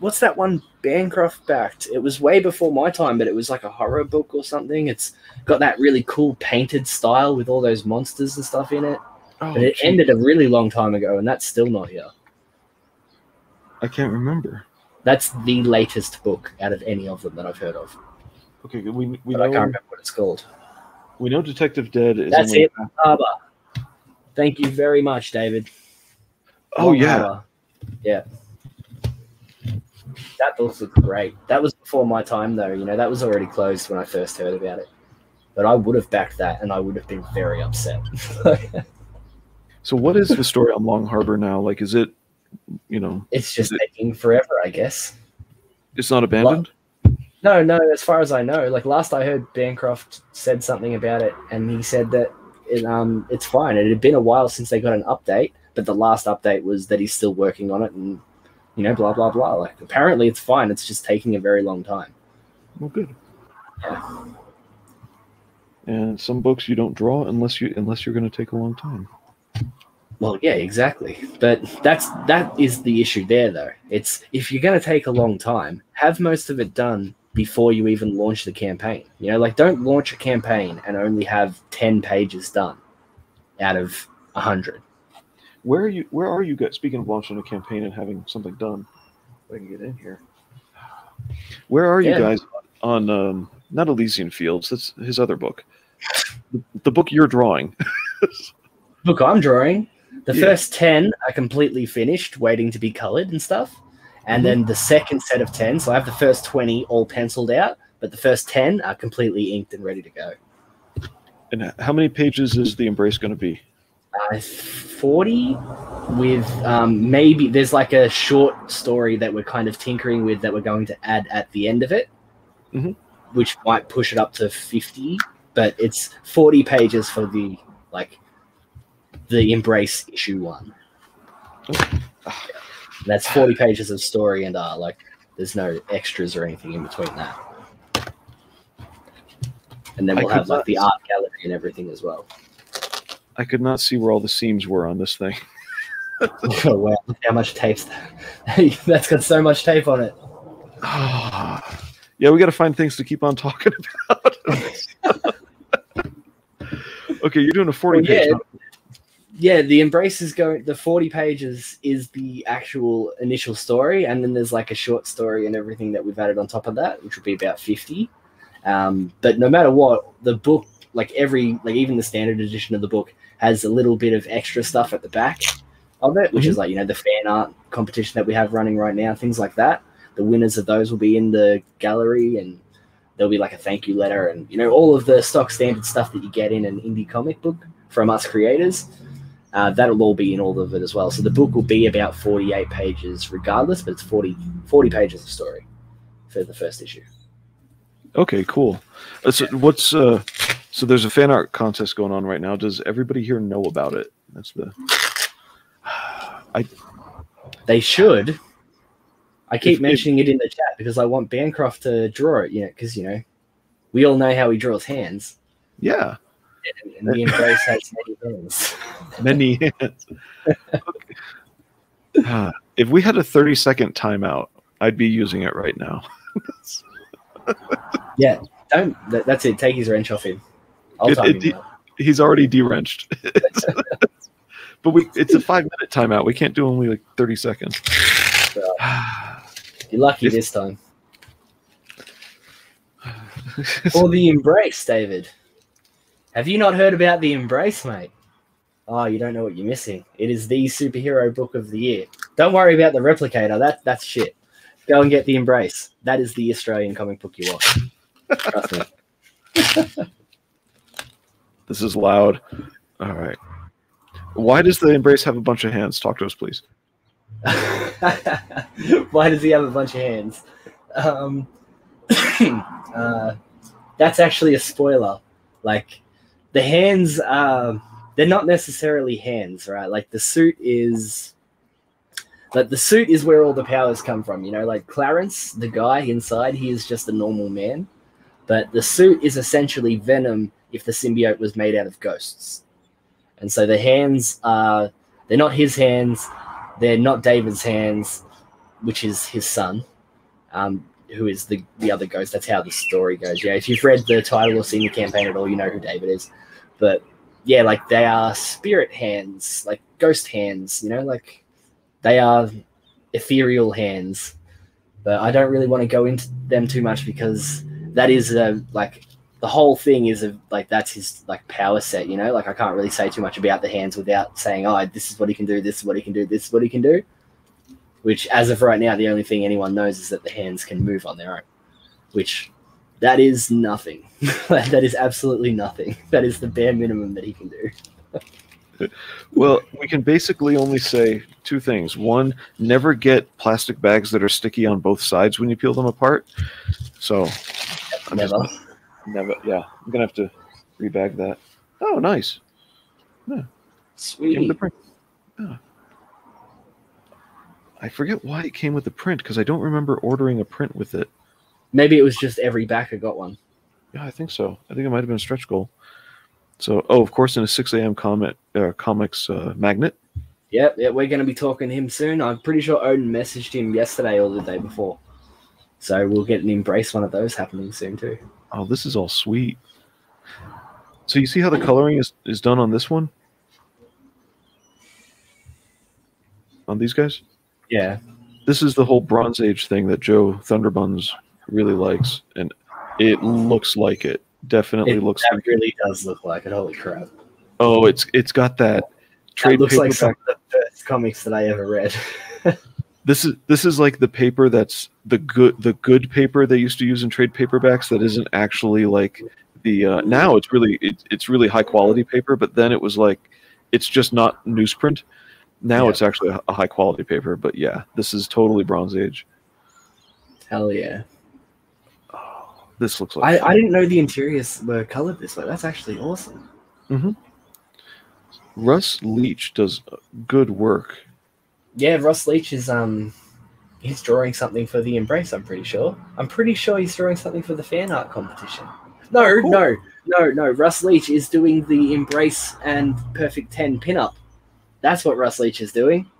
What's that one Bancroft backed? It was way before my time, but it was like a horror book or something. It's got that really cool painted style with all those monsters and stuff in it. Oh, But it gee, ended a really long time ago, and that's still not here. I can't remember. That's the latest book out of any of them that I've heard of. Okay, we we But I can't know remember what it's called. we know Detective Dead is. That's only- it, Harbor. Thank you very much, David. Oh Long yeah, Harbor. Yeah. That book looked great. That was before my time, though. You know, that was already closed when I first heard about it. But I would have backed that, and I would have been very upset. (laughs) So what is the story on Long Harbor now? Like, is it, you know, it's just taking forever, I guess. it's not abandoned? No, no. As far as I know, like last I heard, Bancroft said something about it, and he said that it, um, it's fine. It had been a while since they got an update, but the last update was that he's still working on it, and you know, blah blah blah. Like apparently, it's fine. It's just taking a very long time. Well, good. Yeah. And some books you don't draw unless you unless you're going to take a long time. Well, yeah, exactly. But that's that is the issue there, though. It's if you're going to take a long time, have most of it done before you even launch the campaign. You know, like don't launch a campaign and only have ten pages done out of a hundred. Where are you? Where are you guys? Speaking of launching a campaign and having something done, if I can get in here. Where are you Yeah. guys on? Um, not Elysian Fields. That's his other book. The, the book you're drawing. book I'm drawing. The Yeah. first 10 are completely finished, waiting to be colored and stuff. And then the second set of 10, so I have the first 20 all penciled out, but the first 10 are completely inked and ready to go. And how many pages is the embrace going to be? Uh, 40 with um, maybe there's like a short story that we're kind of tinkering with that we're going to add at the end of it, Mhm. which might push it up to 50, but it's 40 pages for the like the embrace issue one. That's 40 pages of story and art. Like, there's no extras or anything in between that. And then we'll have like not- the art gallery and everything as well. I could not see where all the seams were on this thing. (laughs) oh wow! How much tape's that? (laughs) That's got so much tape on it. (sighs) yeah, we got to find things to keep on talking (laughs) about. okay, you're doing a 40 Well, page. Yeah. The embrace is going. The 40 pages is the actual initial story, and then there's like a short story and everything that we've added on top of that, which would be about 50. Um, but no matter what, the book, like every, like even the standard edition of the book, has a little bit of extra stuff at the back of it, which is like you know the fan art competition that we have running right now, things like that. The winners of those will be in the gallery, and there'll be like a thank you letter, and you know all of the stock standard stuff that you get in an indie comic book from us creators. Uh, that'll all be in all of it as well. So the book will be about 48 pages regardless, but it's 40, 40 pages of story for the first issue. Okay, cool. Uh, so what's uh so there's a fan art contest going on right now. Does everybody here know about it? That's the I They should. I keep If- if- mentioning it in the chat because I want Bancroft to draw it, you know, because, you know, we all know how he draws hands. yeah, And, and the embrace has (laughs) many hands. many hands. (laughs) Ah, if we had a 30 second timeout, I'd be using it right now. (laughs) Yeah, don't. That, that's it. Take his wrench off him. I'll It- it- him. He's already de-wrenched. but we it's a five minute timeout. We can't do only like 30 seconds. (sighs) You're lucky If- this time. Or the embrace, David. Have you not heard about the embrace, mate? Oh, you don't know what you're missing. It is the superhero book of the year. Don't worry about the replicator. That that's shit. Go and get the embrace. That is the Australian comic book you want. Trust me. (laughs) this is loud. All right. Why does the embrace have a bunch of hands? Talk to us, please. (laughs) Why does he have a bunch of hands? Um, (clears throat) uh, that's actually a spoiler. Like the hands are they're not necessarily hands, right? Like the suit is like the suit is where all the powers come from, you know, like Clarence, the guy inside, he is just a normal man. But the suit is essentially Venom if the symbiote was made out of ghosts. And so the hands are they're not his hands, they're not David's hands, which is his son, um, who is the, the other ghost. That's how the story goes. Yeah, if you've read the title or seen the campaign at all, you know who David is. But yeah, like they are spirit hands, like ghost hands, you know, like they are ethereal hands. But I don't really want to go into them too much because that is a like the whole thing is a like that's his like power set, you know. Like I can't really say too much about the hands without saying, oh, this is what he can do, this is what he can do, this is what he can do. Which, as of right now, the only thing anyone knows is that the hands can move on their own. Which, that is nothing. (laughs) that is absolutely nothing. (laughs) That is the bare minimum that he can do. Well, we can basically only say two things. One, never get plastic bags that are sticky on both sides when you peel them apart. So, I'm just- Never. never. Yeah, I'm gonna have to rebag that. Oh, nice. Came with Sweet. the print. Yeah. I forget why it came with the print because I don't remember ordering a print with it. Maybe it was just every backer got one. Yeah, I think so. I think it might have been a stretch goal. So, oh, of course, in a 6 a.m. comment, uh, comics uh, magnet. Yep, yeah, we're going to be talking to him soon. I'm pretty sure Odin messaged him yesterday or the day before. So we'll get an embrace one of those happening soon too. Oh, this is all sweet. So you see how the coloring is, is done on this one? On these guys? Yeah. This is the whole Bronze Age thing that Joe Thunderbuns really likes, and it looks like it. Definitely It, looks that like really does look like it. Holy crap. Oh, it's it's got that That trade looks like some of the first comics that I ever read. (laughs) This is this is like the paper that's the good the good paper they used to use in trade paperbacks that isn't actually like the uh, now it's really it, it's really high quality paper, but then it was like it's just not newsprint. Now Yeah. it's actually a, high quality paper, but yeah, this is totally Bronze Age. Hell yeah. This looks like I, I didn't know the interiors were colored this way. That's actually awesome. Russ Leach does good work. Yeah, Russ Leach is um he's drawing something for the Embrace, I'm pretty sure. I'm pretty sure he's drawing something for the fan art competition. No, Cool. no, no, no. Russ Leach is doing the Embrace and Perfect 10 pinup. That's what Russ Leach is doing.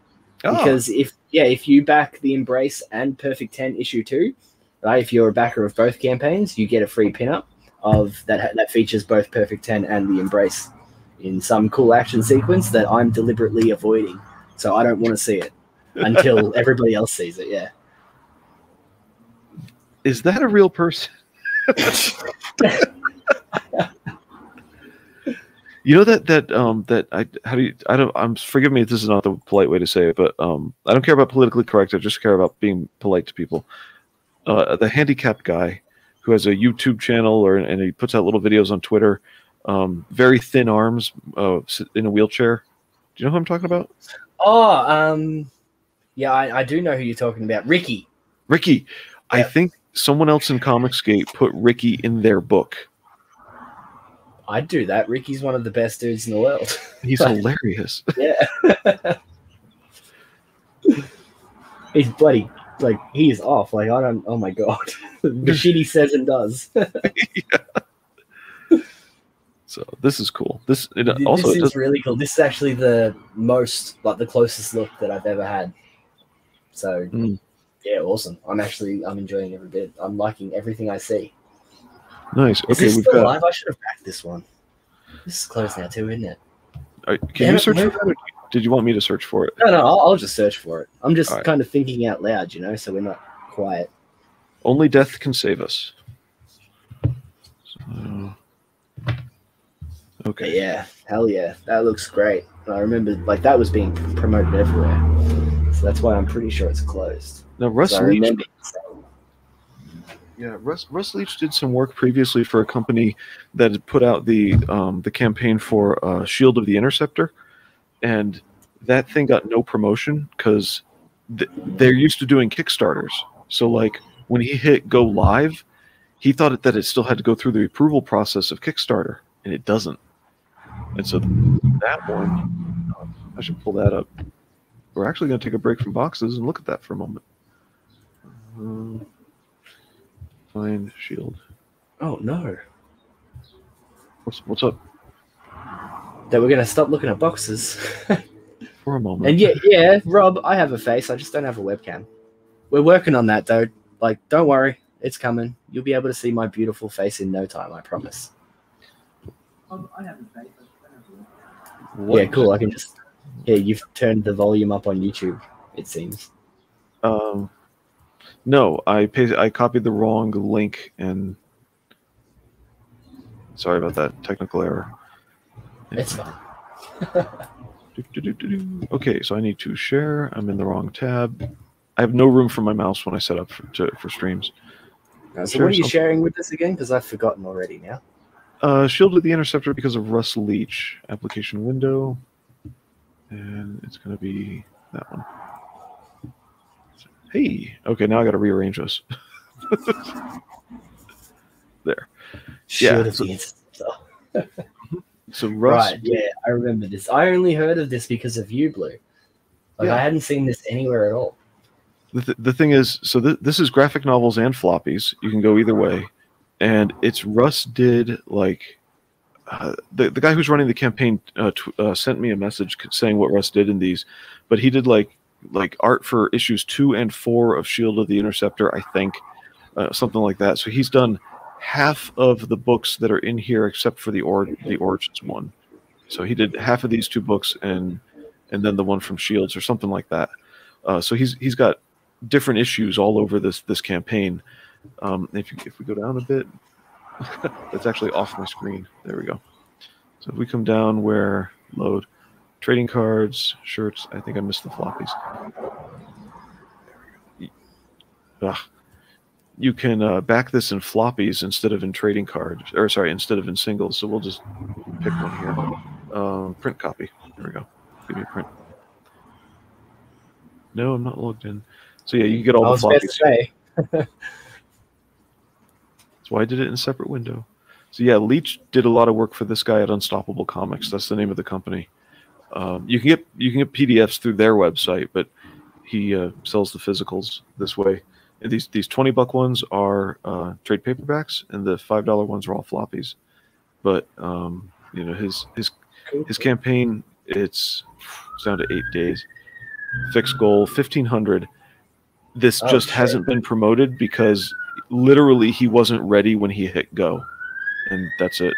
Oh, Because if yeah, if you back the Embrace and Perfect 10 issue 2, right, if you're a backer of both campaigns, you get a free pinup of that that features both Perfect 10 and the Embrace in some cool action sequence that I'm deliberately avoiding. So I don't want to see it (laughs) until everybody else sees it, yeah. is that a real person? (laughs) (laughs) You know that that um that I how do you I don't I'm forgive me if this is not the polite way to say it, but um I don't care about politically correct. I just care about being polite to people. Uh, the handicapped guy who has a YouTube channel or and he puts out little videos on Twitter. Um, very thin arms, uh, in a wheelchair. Do you know who I'm talking about? Oh, um yeah, I, I do know who you're talking about. Ricky. Ricky. I think someone else in Comicsgate put Ricky in their book. I'd do that. Ricky's one of the best dudes in the world. (laughs) He's hilarious. (laughs) Yeah. (laughs) He's bloody like he is off. Like I don't oh my god. the shit he says and does. So this is cool. This it, also this is really cool. This is actually the most like the closest look that I've ever had. So Mm. yeah, awesome. I'm actually I'm enjoying every bit. I'm liking everything I see. Nice. Is Okay, this we've still got. live? I should have backed this one. This is closed now too, isn't it? Are, can Damn you search where- for that, or did you want me to search for it? No, no, I'll, I'll just search for it. I'm just Alright. kind of thinking out loud, you know, so we're not quiet. Only death can save us. So, But okay. yeah, hell yeah, that looks great. I remember like that was being promoted everywhere, so that's why I'm pretty sure it's closed. Now Russ 'Cause I Leach, remember. Yeah, Russ, Russ Leach did some work previously for a company that put out the um, the campaign for uh, Shield of the Interceptor, and that thing got no promotion because th- they're used to doing Kickstarters. So like when he hit go live, he thought that it still had to go through the approval process of Kickstarter, and it doesn't. And so that one, uh, I should pull that up. We're actually going to take a break from boxes and look at that for a moment. Um, find shield. Oh no, What's what's up that we're gonna stop looking at boxes. (laughs) for a moment? and yeah, yeah, Rob, I have a face. I just don't have a webcam. We're working on that though. Like, don't worry, it's coming. You'll be able to see my beautiful face in no time. I promise. I have a What- Yeah, cool. I can just. Yeah, you've turned the volume up on YouTube. It seems. Um, no, I paid, I copied the wrong link and sorry about that technical error. It's fine. (laughs) Do-do-do-do-do. Okay, so I need to share. I'm in the wrong tab. I have no room for my mouse when I set up for, to, for streams. Uh, so Share what are you something. sharing with us again? Because I've forgotten already now. Uh, Shield of the Interceptor because of Russ Leach application window, and it's going to be that one. Hey, okay, now I got to rearrange this. (laughs) there. Shield Yeah, so- So Russ, Right, yeah, I remember this. I only heard of this because of you, Blue. Like Yeah. I hadn't seen this anywhere at all. the, th- the thing is, so th- this is graphic novels and floppies. You can go either way, and it's Russ did like uh, the the guy who's running the campaign uh, tw- uh, sent me a message saying what Russ did in these, but he did like like art for issues two and four of Shield of the Interceptor, I think, uh, something like that. So he's done half of the books that are in here except for the or the Origins one. So he did half of these two books and and then the one from Shields or something like that. Uh, so he's he's got different issues all over this this campaign. Um, if you, if we go down a bit, (laughs) it's actually off my screen. There we go. So if we come down where load trading cards, shirts. I think I missed the floppies. There we go. Ugh. You can uh, back this in floppies instead of in trading cards, or sorry, instead of in singles. So we'll just pick one here. Um, print copy. There we go. Give me a print. No, I'm not logged in. So yeah, you get all the floppies. That's (laughs) why I did it in a separate window. So yeah, Leach did a lot of work for this guy at Unstoppable Comics. That's the name of the company. Um, you can get you can get PDFs through their website, but he uh, sells the physicals this way. And these these twenty buck ones are uh, trade paperbacks, and the five dollar ones are all floppies. But um, you know his his his campaign it's, it's down to eight days. Fixed goal fifteen hundred. This Oh, just shit. hasn't been promoted because literally he wasn't ready when he hit go, and that's it.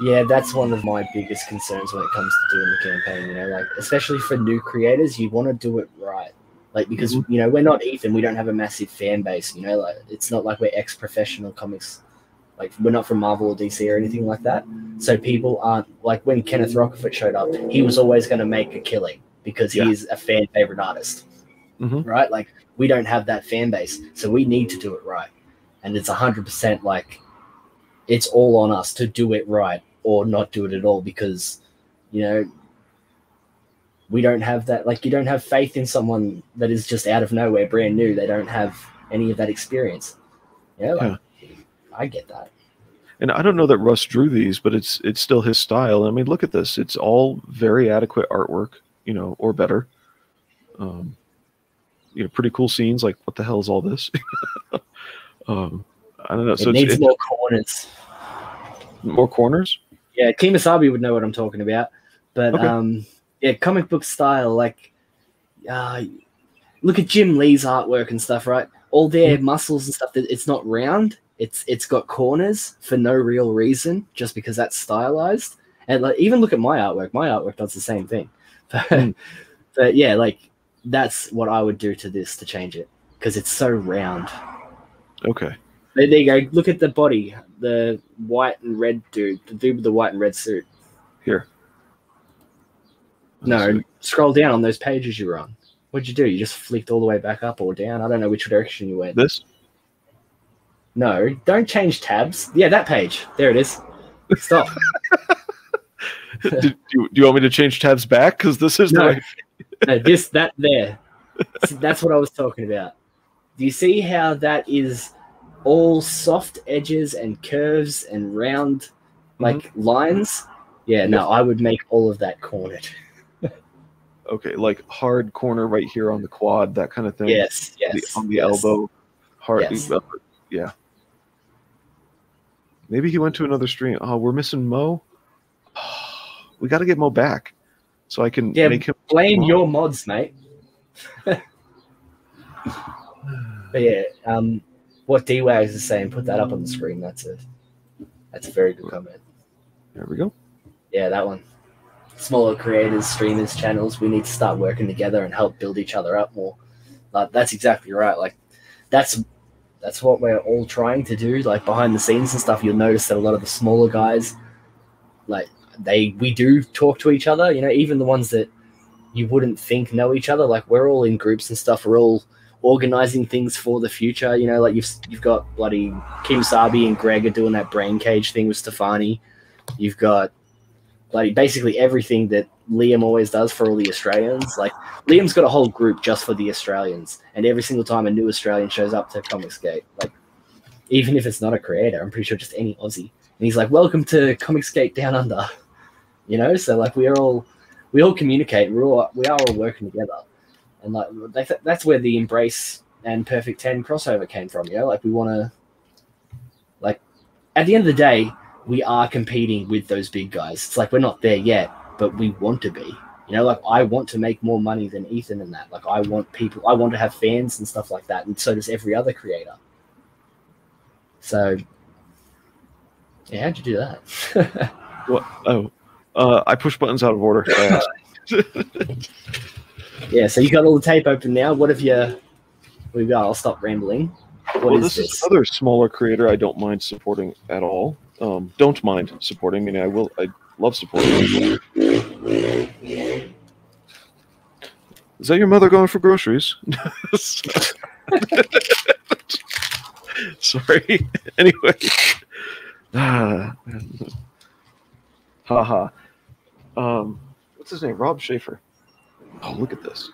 Yeah, that's one of my biggest concerns when it comes to doing the campaign. You know, like especially for new creators, you want to do it right. Like because you know we're not Ethan, we don't have a massive fan base. You know, like it's not like we're ex-professional comics. Like we're not from Marvel or DC or anything like that. So people aren't like when Kenneth Rocafort showed up, he was always going to make a killing because Yeah. he's a fan favorite artist, Mhm. right? Like we don't have that fan base, so we need to do it right. And it's hundred percent like it's all on us to do it right or not do it at all because you know we don't have that like you don't have faith in someone that is just out of nowhere brand new they don't have any of that experience yeah, like, i get that And I don't know that Russ drew these, but it's it's still his style. I mean, look at this; it's all very adequate artwork, you know, or better. Um, you know, pretty cool scenes. Like, what the hell is all this? (laughs) um, I don't know. it So needs more corners more corners. yeah kimasabi would know what i'm talking about but Okay. um yeah comic book style like uh look at jim lee's artwork and stuff right all their Mm-hmm. muscles and stuff that it's not round it's it's got corners for no real reason just because that's stylized and like even look at my artwork my artwork does the same thing (laughs) but, Mm. but yeah like that's what i would do to this to change it because it's so round Okay. There, there you go look at the body the white and red dude the dude with the white and red suit Here. no, scroll down on those pages you were on. What'd you do? You just flicked all the way back up or down? I don't know which direction you went. This. No, don't change tabs. Yeah, that page. There it is. Stop. (laughs) do, do, you, do you want me to change tabs back? Because this is No. the (laughs) no, this, that, there. (laughs) That's what I was talking about. Do you see how that is all soft edges and curves and round, like lines? Yeah, no, I would make all of that cornered. (laughs) Okay, like hard corner right here on the quad, that kind of thing. Yes, The- yes. on the yes. elbow, hard. Yes. uh, yeah. Maybe he went to another stream. Oh, we're missing Mo. (sighs) We got to get Mo back, so I can Yeah, make him. Blame your mods, mate. (laughs) But yeah, um, what D Wags is saying, put that up on the screen. That's it. That's a very good comment. There we go. Yeah, that one. Smaller creators, streamers, channels, we need to start working together and help build each other up more. Like that's exactly right. Like that's that's what we're all trying to do. Like behind the scenes and stuff, you'll notice that a lot of the smaller guys, like they we do talk to each other. You know, even the ones that you wouldn't think know each other. Like we're all in groups and stuff. We're all organizing things for the future. You know, like you've you've got bloody Kim Sabi and Greg are doing that brain cage thing with Stefani. You've got bloody basically everything that Liam always does for all the Australians. Like Liam's got a whole group just for the Australians, and every single time a new Australian shows up to Comicsgate, like even if it's not a creator, I'm pretty sure just any Aussie, and he's like, "Welcome to Comicsgate Down Under." You know, so like we're all we all communicate. We're all we are all working together, and like that's that's where the embrace and perfect ten crossover came from. You know, like we want to like at the end of the day, we are competing with those big guys. It's like we're not there yet, but we want to be. You know, like I want to make more money than Ethan and that. Like I want people, I want to have fans and stuff like that, and so does every other creator. So, yeah, how'd you do that? (laughs) What? Oh, uh, I push buttons out of order. (laughs) Yeah, so you got all the tape open now. What have you? We've got. I'll stop rambling. What well, is this, this? is another smaller creator I don't mind supporting at all. Um, don't mind supporting. I mean, I will. I love supporting. Is that your mother going for groceries? (laughs) Sorry. (laughs) anyway. (sighs) Ah. Haha. Um, what's his name? Rob Schaefer. Oh, look at this.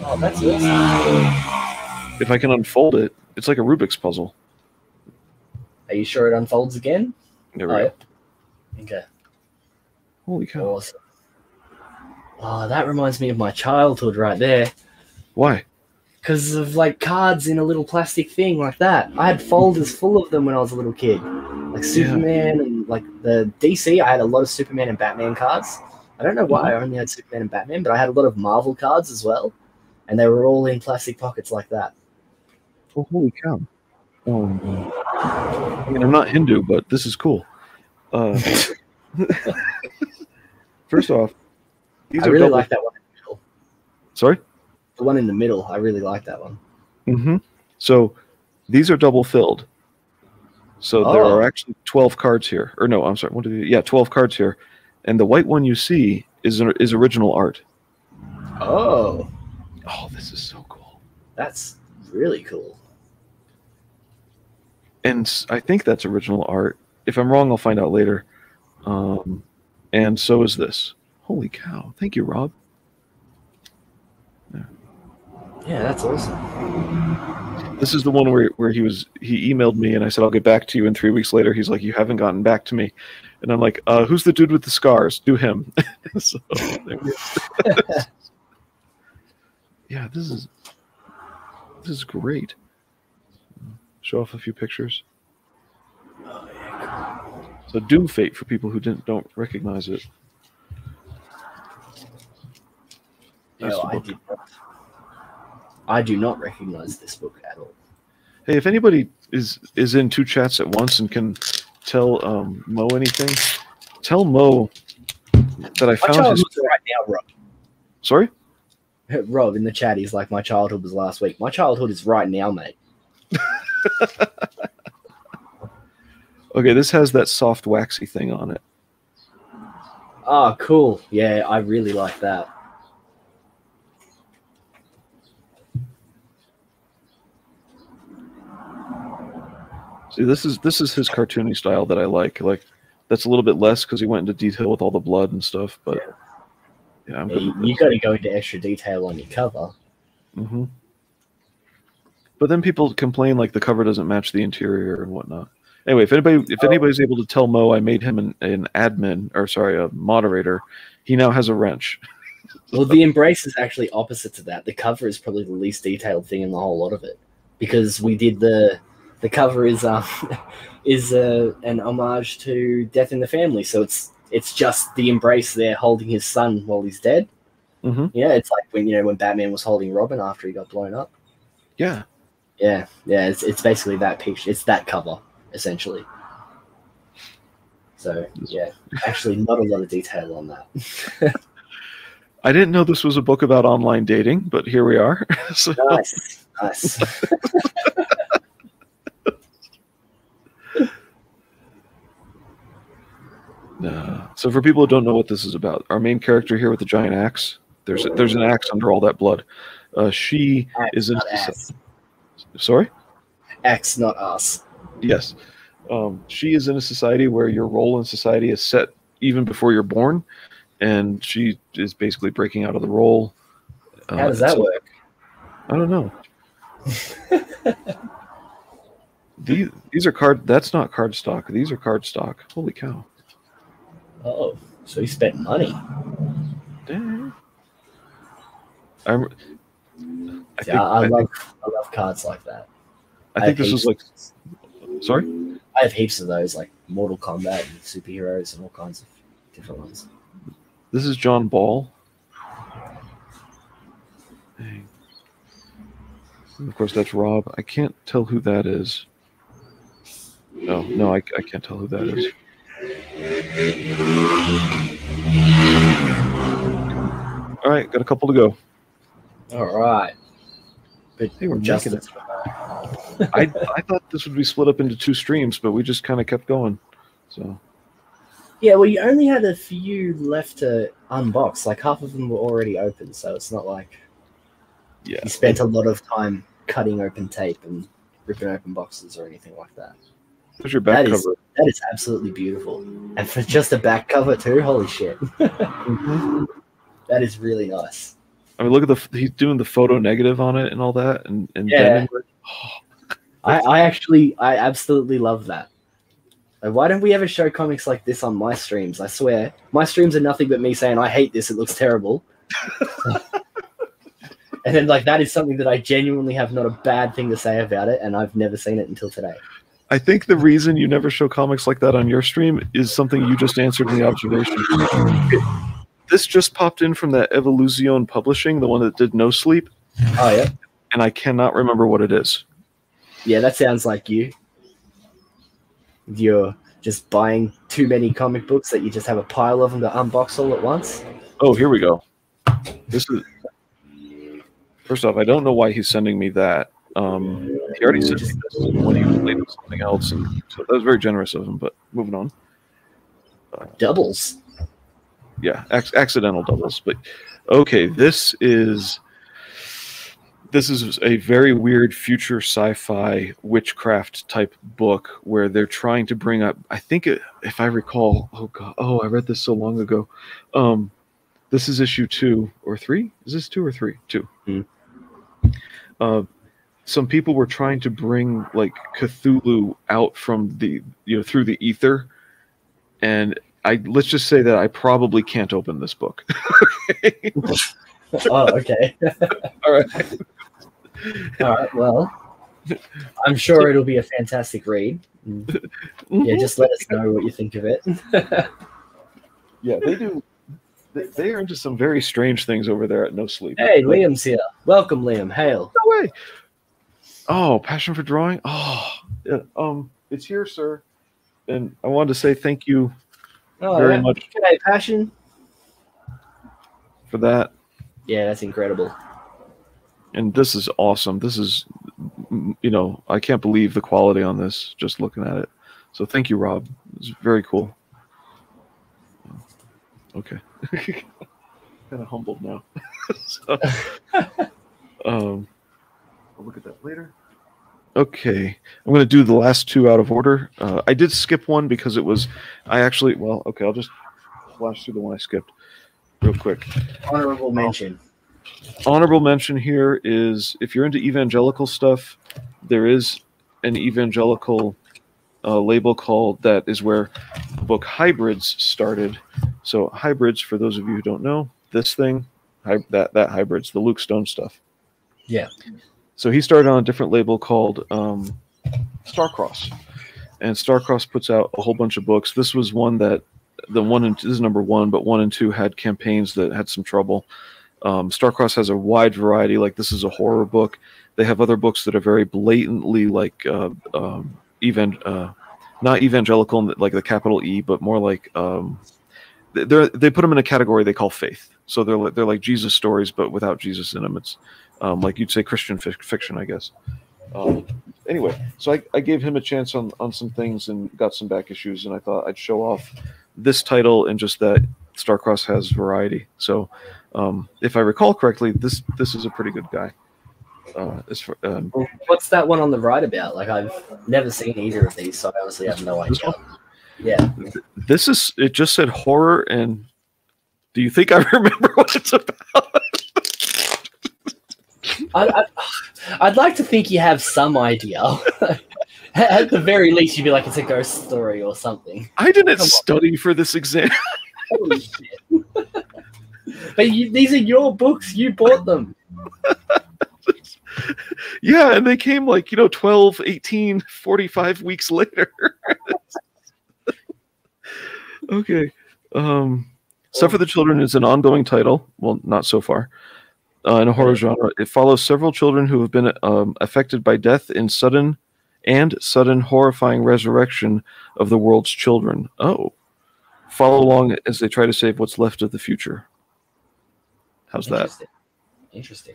Oh, that's awesome. If I can unfold it, it's like a Rubik's puzzle. Are you sure it unfolds again? There we Oh, go. yeah. Okay. Holy cow. Oh, awesome. Oh, that reminds me of my childhood right there. Why? Because of like cards in a little plastic thing like that. I had folders full of them when I was a little kid. Like Superman and like the DC, I had a lot of Superman and Batman cards. I don't know why I only had Superman and Batman, but I had a lot of Marvel cards as well. And they were all in plastic pockets like that. Oh, holy cow. Um, I mean, I'm not Hindu, but this is cool. Uh, (laughs) first off, these I are really double- like that one in the middle. Sorry? The one in the middle, I really like that one. Mm-hmm. So these are double filled. So there Oh. are actually 12 cards here. Or no, I'm sorry. What did you, yeah, 12 cards here. And the white one you see is is original art. Oh, Oh, this is so cool. that's really cool. And I think that's original art. If I'm wrong, I'll find out later. Um, and so is this. Holy cow. Thank you, Rob. Yeah, that's awesome. This is the one where, where he was he emailed me and I said I'll get back to you and three weeks later he's like you haven't gotten back to me and I'm like uh, who's the dude with the scars do him (laughs) so, there we go. (laughs) yeah this is this is great show off a few pictures Oh, yeah, so Doom Fate for people who didn't don't recognize it That's No, I book. did not. I do not recognize this book at all. hey if anybody is is in two chats at once and can tell um, Mo anything tell Mo that I found his right now, Rob. sorry Rob in the chat, he's like, my childhood was last week. My childhood is right now, mate. (laughs) Okay, this has that soft waxy thing on it. Oh, cool. Yeah, I really like that. See, this is this is his cartoony style that I like. Like that's a little bit less because he went into detail with all the blood and stuff. But yeah, Yeah, you, you got to go into extra detail on your cover. hmm But then people complain like the cover doesn't match the interior and whatnot. Anyway, if anybody if Oh. anybody's able to tell Mo I made him an, an admin or sorry a moderator, he now has a wrench. (laughs) Well, the embrace is actually opposite to that. The cover is probably the least detailed thing in the whole lot of it, because we did the the cover is um (laughs) is uh, an homage to Death in the Family. So it's it's just the embrace there holding his son while he's dead. Mhm. Yeah, it's like when you know when Batman was holding Robin after he got blown up. Yeah, Yeah, yeah, it's it's basically that picture. It's that cover essentially. So yeah, actually, not a lot of detail on that. (laughs) I didn't know this was a book about online dating, but here we are. (laughs) so, nice, nice. Uh, so for people who don't know what this is about, our main character here with the giant axe, there's there's an axe under all that blood. Uh, she is in sorry. X, not us. Yes, um, she is in a society where your role in society is set even before you're born, and she is basically breaking out of the role. Uh, How does that so- work? I don't know. (laughs) these these are card. That's not card stock. These are card stock. Holy cow! Oh, so he spent money. Dang. I, rem- I Yeah, I, I, love think, I love cards like that. I think this was like. Sorry? I have heaps of those, like Mortal Kombat and superheroes and all kinds of different ones. This is John Ball. Dang. And of course, that's Rob. I can't tell who that is. No, no, I, I can't tell who that is. All right, got a couple to go. All right, but Hey, we're making Justin, I, I thought this would be split up into two streams, but we just kind of kept going. So yeah, well, you only had a few left to unbox. Like half of them were already open, so it's not like yeah, you spent a lot of time cutting open tape and ripping open boxes or anything like that. There's your back That is- cover. That is absolutely beautiful, and for just a back cover too. Holy shit, (laughs) that is really nice. I mean, look at the he's doing the photo negative on it and all that, and and Yeah. Oh, I, I actually, I absolutely love that. Like, why don't we ever show comics like this on my streams? I swear, my streams are nothing but me saying, "I hate this. It looks terrible." (laughs) and then, like, that is something that I genuinely have not a bad thing to say about it, and I've never seen it until today. I think the reason you never show comics like that on your stream is something you just answered in the observation. This just popped in from that Evoluzione Publishing, the one that did No Sleep, Oh yeah, and I cannot remember what it is. yeah, that sounds like you. You're just buying too many comic books that you just have a pile of them to unbox all at once. Oh, here we go. This is first off, I don't know why he's sending me that. Um, he already me this when he was late with something else, and so that was very generous of him. But moving on, Doubles. yeah, ac- accidental doubles. But okay, this is this is a very weird future sci-fi witchcraft type book where they're trying to bring up. I think it, if I recall, oh god, oh I read this so long ago. Um, this is issue two or three. Is this two or three? Two. Hmm. Uh, some people were trying to bring like Cthulhu out from the you know through the ether, and I let's just say that I probably can't open this book. Okay? (laughs) oh, okay. (laughs) All right. All right. Well, I'm sure it'll be a fantastic read. Mm-hmm. Yeah, just let us know what you think of it. (laughs) yeah, they do. They, are into some very strange things over there at No Sleep. hey, Liam's here. Welcome, Liam. Hail. No way. Oh, passion for drawing. Oh, yeah, um, it's here, sir. And I wanted to say thank you Oh, Very yeah. much. G'day, Passion. for that. Yeah, that's incredible. And this is awesome. This is, you know, I can't believe the quality on this. Just looking at it. So thank you, Rob. It's very cool. Okay. (laughs) kind of humbled now. (laughs) so, (laughs) um, I'll look at that later. Okay, I'm going to do the last two out of order. Uh, I did skip one because it was, I actually, well, okay, I'll just flash through the one I skipped real quick. Honorable mention. Honorable mention here is if you're into evangelical stuff, there is an evangelical uh, label called that is where the book Hybrids started. So Hybrids, for those of you who don't know, this thing, that that Hybrids, the Luke Stone stuff. Yeah. So he started on a different label called um, Starcross, and Starcross puts out a whole bunch of books. This was one that the one and this is number one, but one and two had campaigns that had some trouble. Um, Starcross has a wide variety. Like this is a horror book. They have other books that are very blatantly like uh, um, even uh, not evangelical, like the capital E, but more like um, they they put them in a category they call faith. So they're they're like Jesus stories, but without Jesus in them. It's um, like you'd say Christian fic- fiction, I guess. Um, anyway, so I, I gave him a chance on on some things and got some back issues, and I thought I'd show off this title and just that Starcross has variety. So, um, if I recall correctly, this this is a pretty good guy. Uh, as for, um, What's that one on the right about? Like, I've never seen either of these, so I honestly have no idea. Yeah. this is it. Just said horror, and do you think I (laughs) remember what it's about? I, I'd like to think you have some idea. (laughs) At the very least, you'd be like, it's a ghost story or something. I didn't Come on. study for this exam. (laughs) Holy shit. but you, these are your books. You bought them. yeah, and they came like, you know, 12, 18, 45 weeks (laughs) later. okay. Um Stuff for the Children is an ongoing title. Well, not so far. Uh, in a horror genre, it follows several children who have been um, affected by death in sudden and sudden horrifying resurrection of the world's children. Oh. Follow along as they try to save what's left of the future. How's that? Interesting. Interesting.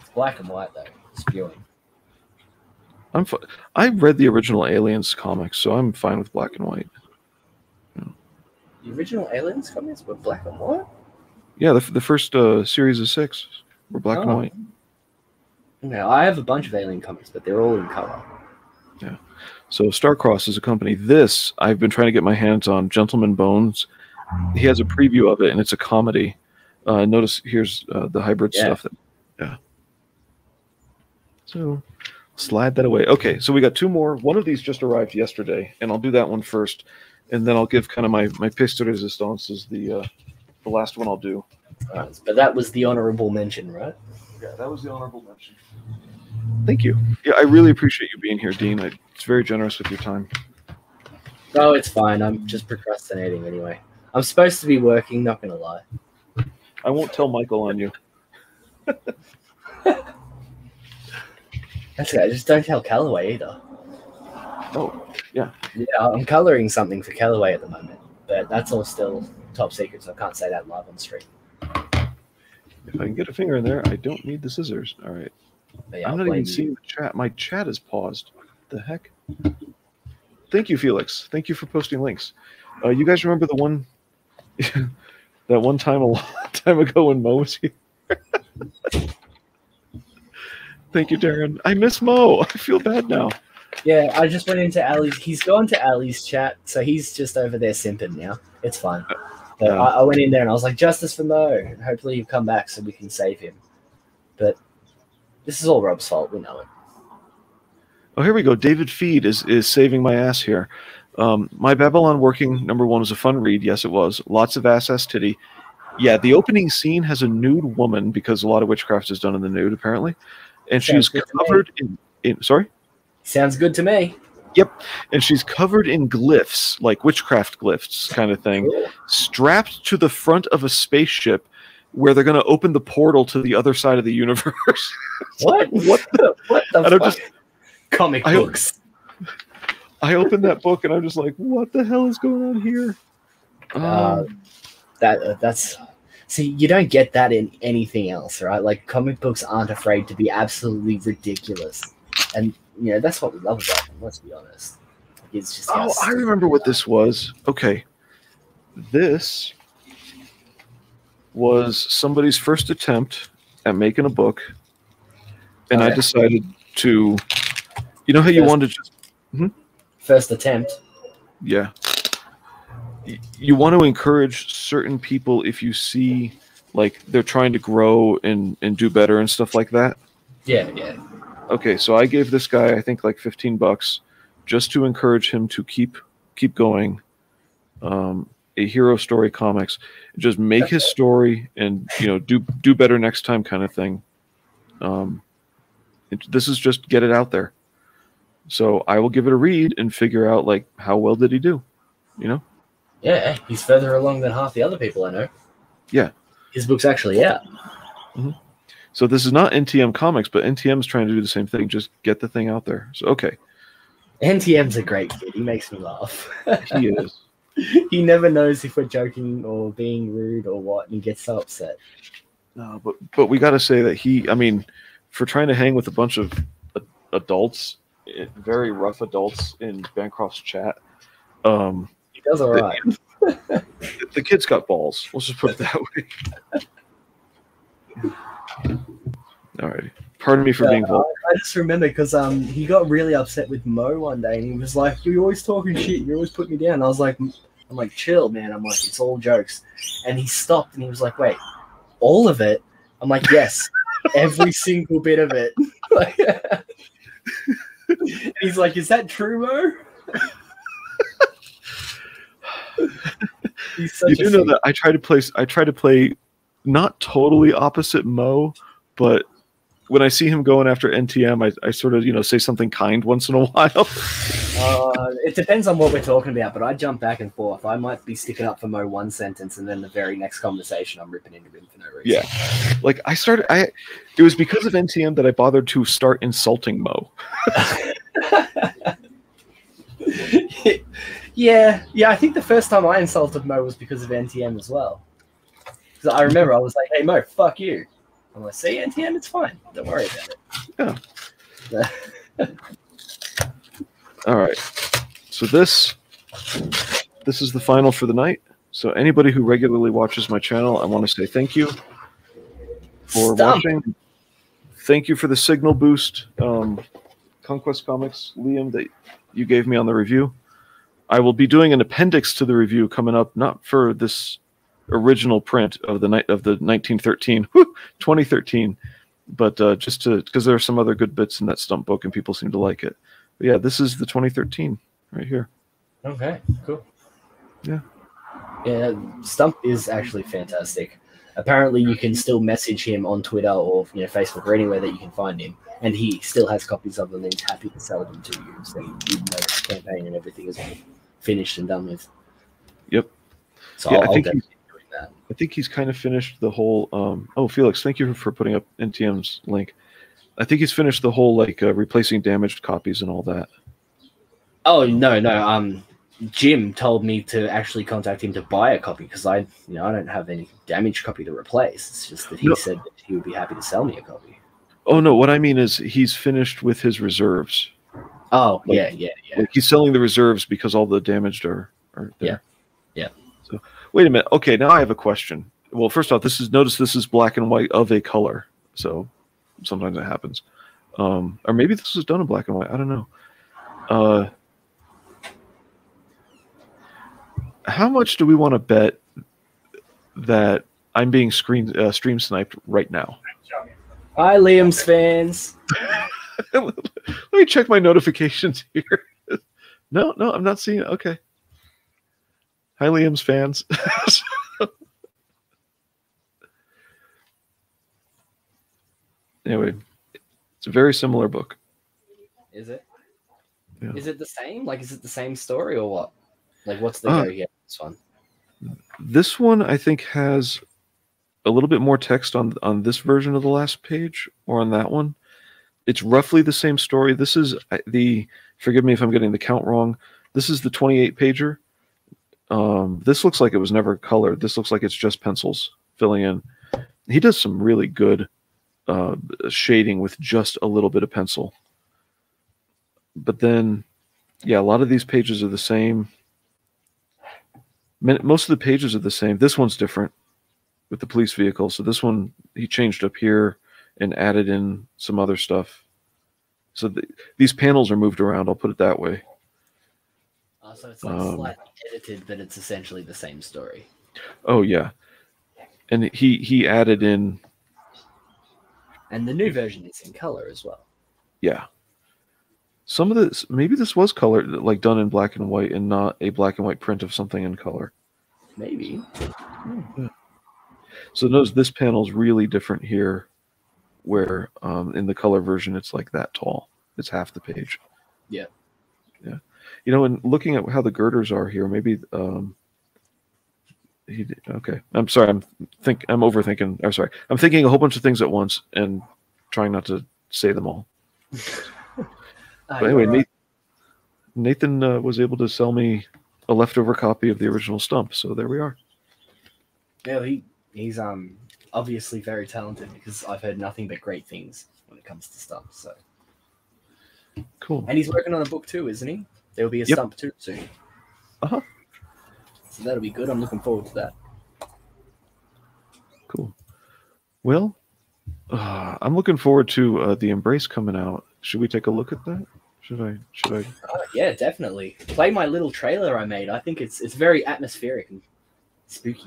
It's black and white though. It's Spewing. I'm fi- I read the original Aliens comics, so I'm fine with black and white. The original Aliens comics were black and white. Yeah, the, the first uh, series of six were black and Oh. white. No, I have a bunch of Alien comics, but they're all in color. Yeah. So Starcross is a company. This I've been trying to get my hands on. Gentleman Bones. He has a preview of it, and it's a comedy. Uh, notice here's uh, the hybrid Yeah. stuff. That, yeah. So slide that away. Okay, so we got two more. One of these just arrived yesterday, and I'll do that one first, and then I'll give kind of my my pièce de résistance is the uh, the last one I'll do. Uh, but that was the honorable mention, right? Yeah, that was the honorable mention. Thank you. Yeah, I really appreciate you being here, Dean. I, it's very generous with your time. No, it's fine. I'm just procrastinating anyway. I'm supposed to be working. Not gonna lie. I won't tell Michael on you. That's okay. Just don't tell Callaway either. Oh, yeah. Yeah, I'm coloring something for Callaway at the moment, but that's all still top secret, so I can't say that live on stream. if I can get a finger in there, I don't need the scissors. All right. Yeah, I'm not even you. seeing the chat. My chat is paused. What the heck? Thank you, Felix. Thank you for posting links. Uh, you guys remember the one (laughs) that one time a long (laughs) time ago when Mo was here? (laughs) Thank you, Darren. I miss Mo. I feel bad now. Yeah, I just went into Ali's. He's gone to Ali's chat, so he's just over there simping now. It's fine. But Yeah. I, I went in there and I was like, "Justice for Mo." And hopefully, he'll come back so we can save him. But this is all Rob's fault. We know it. Oh, here we go. David Feed is is saving my ass here. Um, my Babylon working number one was a fun read. Yes, it was. Lots of ass ass titty. Yeah, the opening scene has a nude woman because a lot of witchcraft is done in the nude apparently, and she's Sounds me. covered in, in sorry, Sounds good to me. And she's covered in glyphs like witchcraft glyphs kind of thing, Cool. strapped to the front of a spaceship where they're going to open the portal to the other side of the universe. (laughs) What? what the? What the? I don't fuck? just- comic I- books. I opened that book and I'm just like, what the hell is going on here? Uh, Um, that uh, that's see you don't get that in anything else right like comic books aren't afraid to be absolutely ridiculous and you know that's what we love about them let's be honest it's just Oh, I remember what this was. Okay. This was somebody's first attempt at making a book. And I decided to, you know how you Yes. want to just, hmm? first attempt yeah. You want to encourage certain people if you see like they're trying to grow and, and do better and stuff like that. yeah yeah Okay, so I gave this guy I think like 15 bucks just to encourage him to keep keep going. Um, a hero story comics, just make his story and you know do do better next time kind of thing. Um, it, this is just get it out there. So I will give it a read and figure out like how well did he do, you know? yeah he's further along than half the other people i know Yeah. his book's actually out So this is not NTM Comics, but NTM is trying to do the same thing. Just get the thing out there. So okay, ntm's a great kid he makes me laugh he is. (laughs) he never knows if we're joking or being rude or what and he gets so upset No, but but we got to say that he. I mean, for trying to hang with a bunch of adults, eh, very rough adults in Bancroft's chat, um, he does all right the kid's got balls. Let's just put it that way. (laughs) All right. Pardon me for Yeah, being vulgar. I just remember because um he got really upset with Mo one day and he was like, "You're always talking shit. You always put me down." I was like, "I'm like, chill, man." I'm like, "It's all jokes," and he stopped and he was like, "Wait, all of it?" I'm like, "Yes, every (laughs) single bit of it." Like, (laughs) he's like, "Is that true, Mo?" (laughs) you do know that I try to play. I try to play not totally opposite Mo, but when I see him going after NTM, I, I sort of you know say something kind once in a (laughs) while. Uh, it depends on what we're talking about, but I jump back and forth. I might be sticking up for Mo one sentence, and then the very next conversation, I'm ripping into him for no reason. Yeah. like I started. I it was because of NTM that I bothered to start insulting Mo. (laughs) yeah, yeah. I think the first time I insulted Mo was because of NTM as well. Because I remember I was like, "Hey Mo, fuck you." I'm like, say NTM, it's fine. Don't worry about it." Yeah. All right. So this this is the final for the night. So anybody who regularly watches my channel, I want to say thank you for watching. Thank you for the signal boost, um, Conquest Comics, Liam, that you gave me on the review. I will be doing an appendix to the review coming up, not for this original print of the night of the 1913, whew, 2013, but uh, just to because there are some other good bits in that stump book and people seem to like it. But yeah, this is the 2013 right here. Okay, cool. Yeah. Yeah, Stump is actually fantastic. Apparently, you can still message him on Twitter or you know Facebook or anywhere that you can find him, and he still has copies of them. and He's happy to sell them to you, so though the campaign and everything is finished and done with. Yep. So Yeah, I'll, I think definitely be doing that. I think he's kind of finished the whole. Um, oh, Felix, thank you for putting up NTM's link. I think he's finished the whole like uh, replacing damaged copies and all that. Oh no, no. Um, Jim told me to actually contact him to buy a copy because I, you know, I don't have any damaged copy to replace. It's just that he No. said that he would be happy to sell me a copy. Oh no, what I mean is he's finished with his reserves. Oh Like- yeah, yeah, yeah. Like he's selling the reserves because all the damaged are are there. Yeah. So wait a minute. Okay, now I have a question. Well, first off, this is notice this is black and white of a color. So sometimes it happens. Um, or maybe this was done in black and white. I don't know. Uh, how much do we want to bet that I'm being screen uh, stream sniped right now? Hi, Liam's fans. (laughs) Let me check my notifications here. (laughs) no, no, I'm not seeing it. Okay. Hi, Liam's fans. (laughs) anyway, it's a very similar book. Is it? Yeah. Is it the same? Like, is it the same story or what? Like, what's the Uh, go here? This one. This one, I think, has a little bit more text on on this version of the last page or on that one. It's roughly the same story. This is the. Forgive me if I'm getting the count wrong. This is the 28 pager. Um, this looks like it was never colored. This looks like it's just pencils filling in. He does some really good uh, shading with just a little bit of pencil. But then, yeah, a lot of these pages are the same. Most of the pages are the same. This one's different with the police vehicle. So this one he changed up here and added in some other stuff. So the, these panels are moved around. I'll put it that way. So it's like um, slightly edited, but it's essentially the same story. Oh yeah, and he he added in And the new version is in color as well. yeah. Some of this maybe this was colored like done in black and white and not a black and white print of something in color. Maybe. So notice this panel's really different here, where um, in the color version it's like that tall. It's half the page. Yeah. Yeah. You know, and looking at how the girders are here, maybe um he okay. I'm sorry, I'm think I'm overthinking I'm sorry. I'm thinking a whole bunch of things at once and trying not to say them all. (laughs) But anyway, right. Nathan, Nathan uh, was able to sell me a leftover copy of the original stump, so there we are. Yeah, he he's um obviously very talented because I've heard nothing but great things when it comes to stump. So, Cool. and he's working on a book too, isn't he? There will be a Yep. stump too soon. Uh-huh. So that'll be good. I'm looking forward to that. Cool. Well, uh, I'm looking forward to uh, the Embrace coming out. Should we take a look at that? Should I? Should I? Oh, yeah, definitely. Play my little trailer I made. I think it's it's very atmospheric and spooky.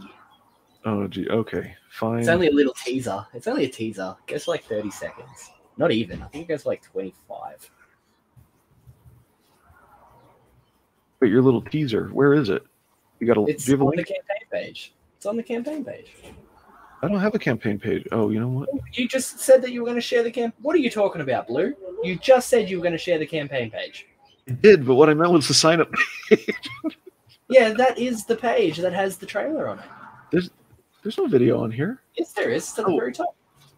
Oh, gee. Okay. Fine. It's only a little teaser. It's only a teaser. It goes for like 30 seconds. Not even. I think it goes for like 25. Wait, your little teaser. Where is it? You got a. It's do you have a on the campaign page. It's on the campaign page. I don't have a campaign page. Oh, you know what? You just said that you were going to share the camp. What are you talking about, Blue? You just said you were going to share the campaign page. I did, but what I meant was the sign up page. (laughs) Yeah, that is the page that has the trailer on it. There's there's no video on here. Yes, there is. It's at the Oh. very top.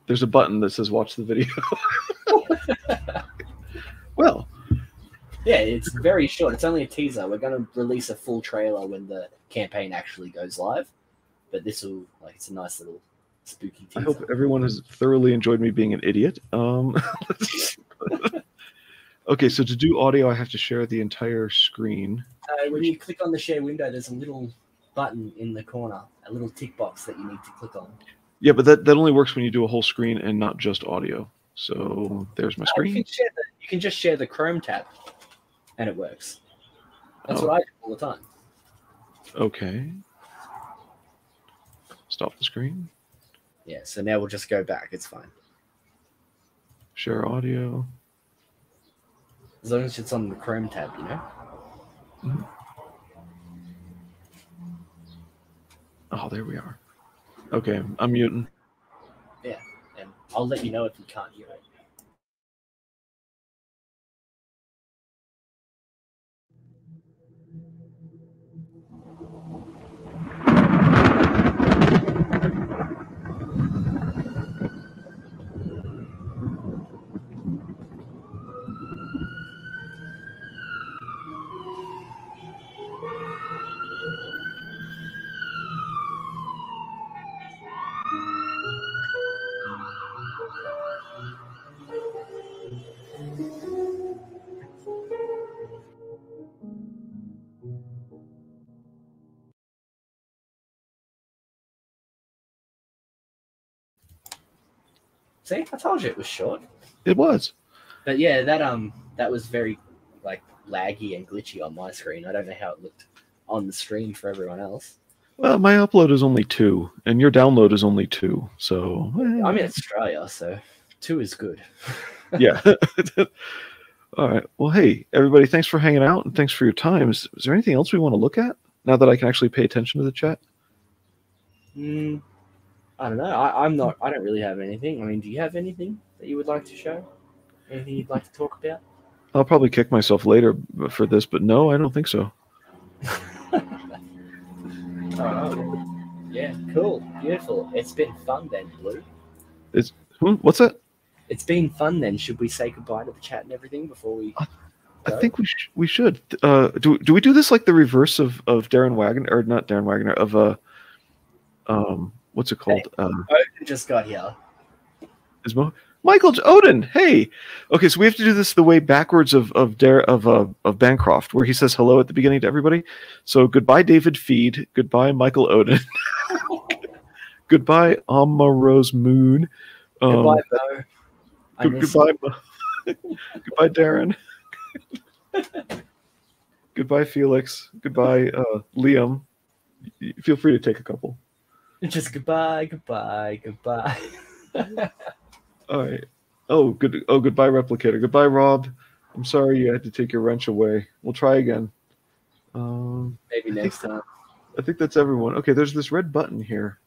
There's a button that says watch the video. (laughs) (laughs) well, Yeah, it's very short. It's only a teaser. We're going to release a full trailer when the campaign actually goes live. But this will, like, it's a nice little spooky I hope everyone has thoroughly enjoyed me being an idiot. Um, (laughs) okay, so to do audio, I have to share the entire screen. Uh, when you click on the share window, there's a little button in the corner, a little tick box that you need to click on. Yeah, but that, that only works when you do a whole screen and not just audio. So there's my Uh, you screen. can share the, you can just share the Chrome tab, and it works. That's Oh. what I do all the time. Okay. Stop the screen. Yeah. So now we'll just go back. It's fine Share audio. as long as it's on the Chrome tab. You know. Mm-hmm. Oh, there we are. Okay, I'm muting. Yeah, and I'll let you know if you can't hear it. See, I told you it was short. It was. But yeah, that um, that was very like laggy and glitchy on my screen. I don't know how it looked on the screen for everyone else. Well, my upload is only two, and your download is only two. So eh, I'm in Australia, so two is good. (laughs) yeah. (laughs) All right. Well, hey, everybody, thanks for hanging out and thanks for your time. Is, is there anything else we want to look at now that I can actually pay attention to the chat? Mm, I don't know. I, I'm not. I don't really have anything. I mean, do you have anything that you would like to show? Anything you'd like to talk about? I'll probably kick myself later for this, but no, I don't think so. (laughs) Oh, yeah, cool, beautiful. It's been fun then, Blue. Hmm, What's that? It's been fun then. Should we say goodbye to the chat and everything before we? I think we sh- we should. Uh, do do we do this like the reverse of of Darren Wagner or not Darren Wagner of uh um what's it called? Um, Odin just got here. is Mo- Michael Odin. Hey, okay, so we have to do this the way backwards of of Dar- of uh, of Bancroft, where he says hello at the beginning to everybody. So goodbye, David Feed. Goodbye, Michael Odin. (laughs) goodbye, Amma Rose Moon. Um, Goodbye. I good- goodbye, Mo- (laughs) goodbye, Darren. (laughs) goodbye, Felix. Goodbye, uh, Liam. Feel free to take a couple. Just goodbye, goodbye, goodbye. (laughs) All right. Oh, good. Oh, goodbye, replicator. Goodbye, Rob. I'm sorry you had to take your wrench away. We'll try again. Um, Maybe next time. I think that's everyone. Okay, there's this red button here.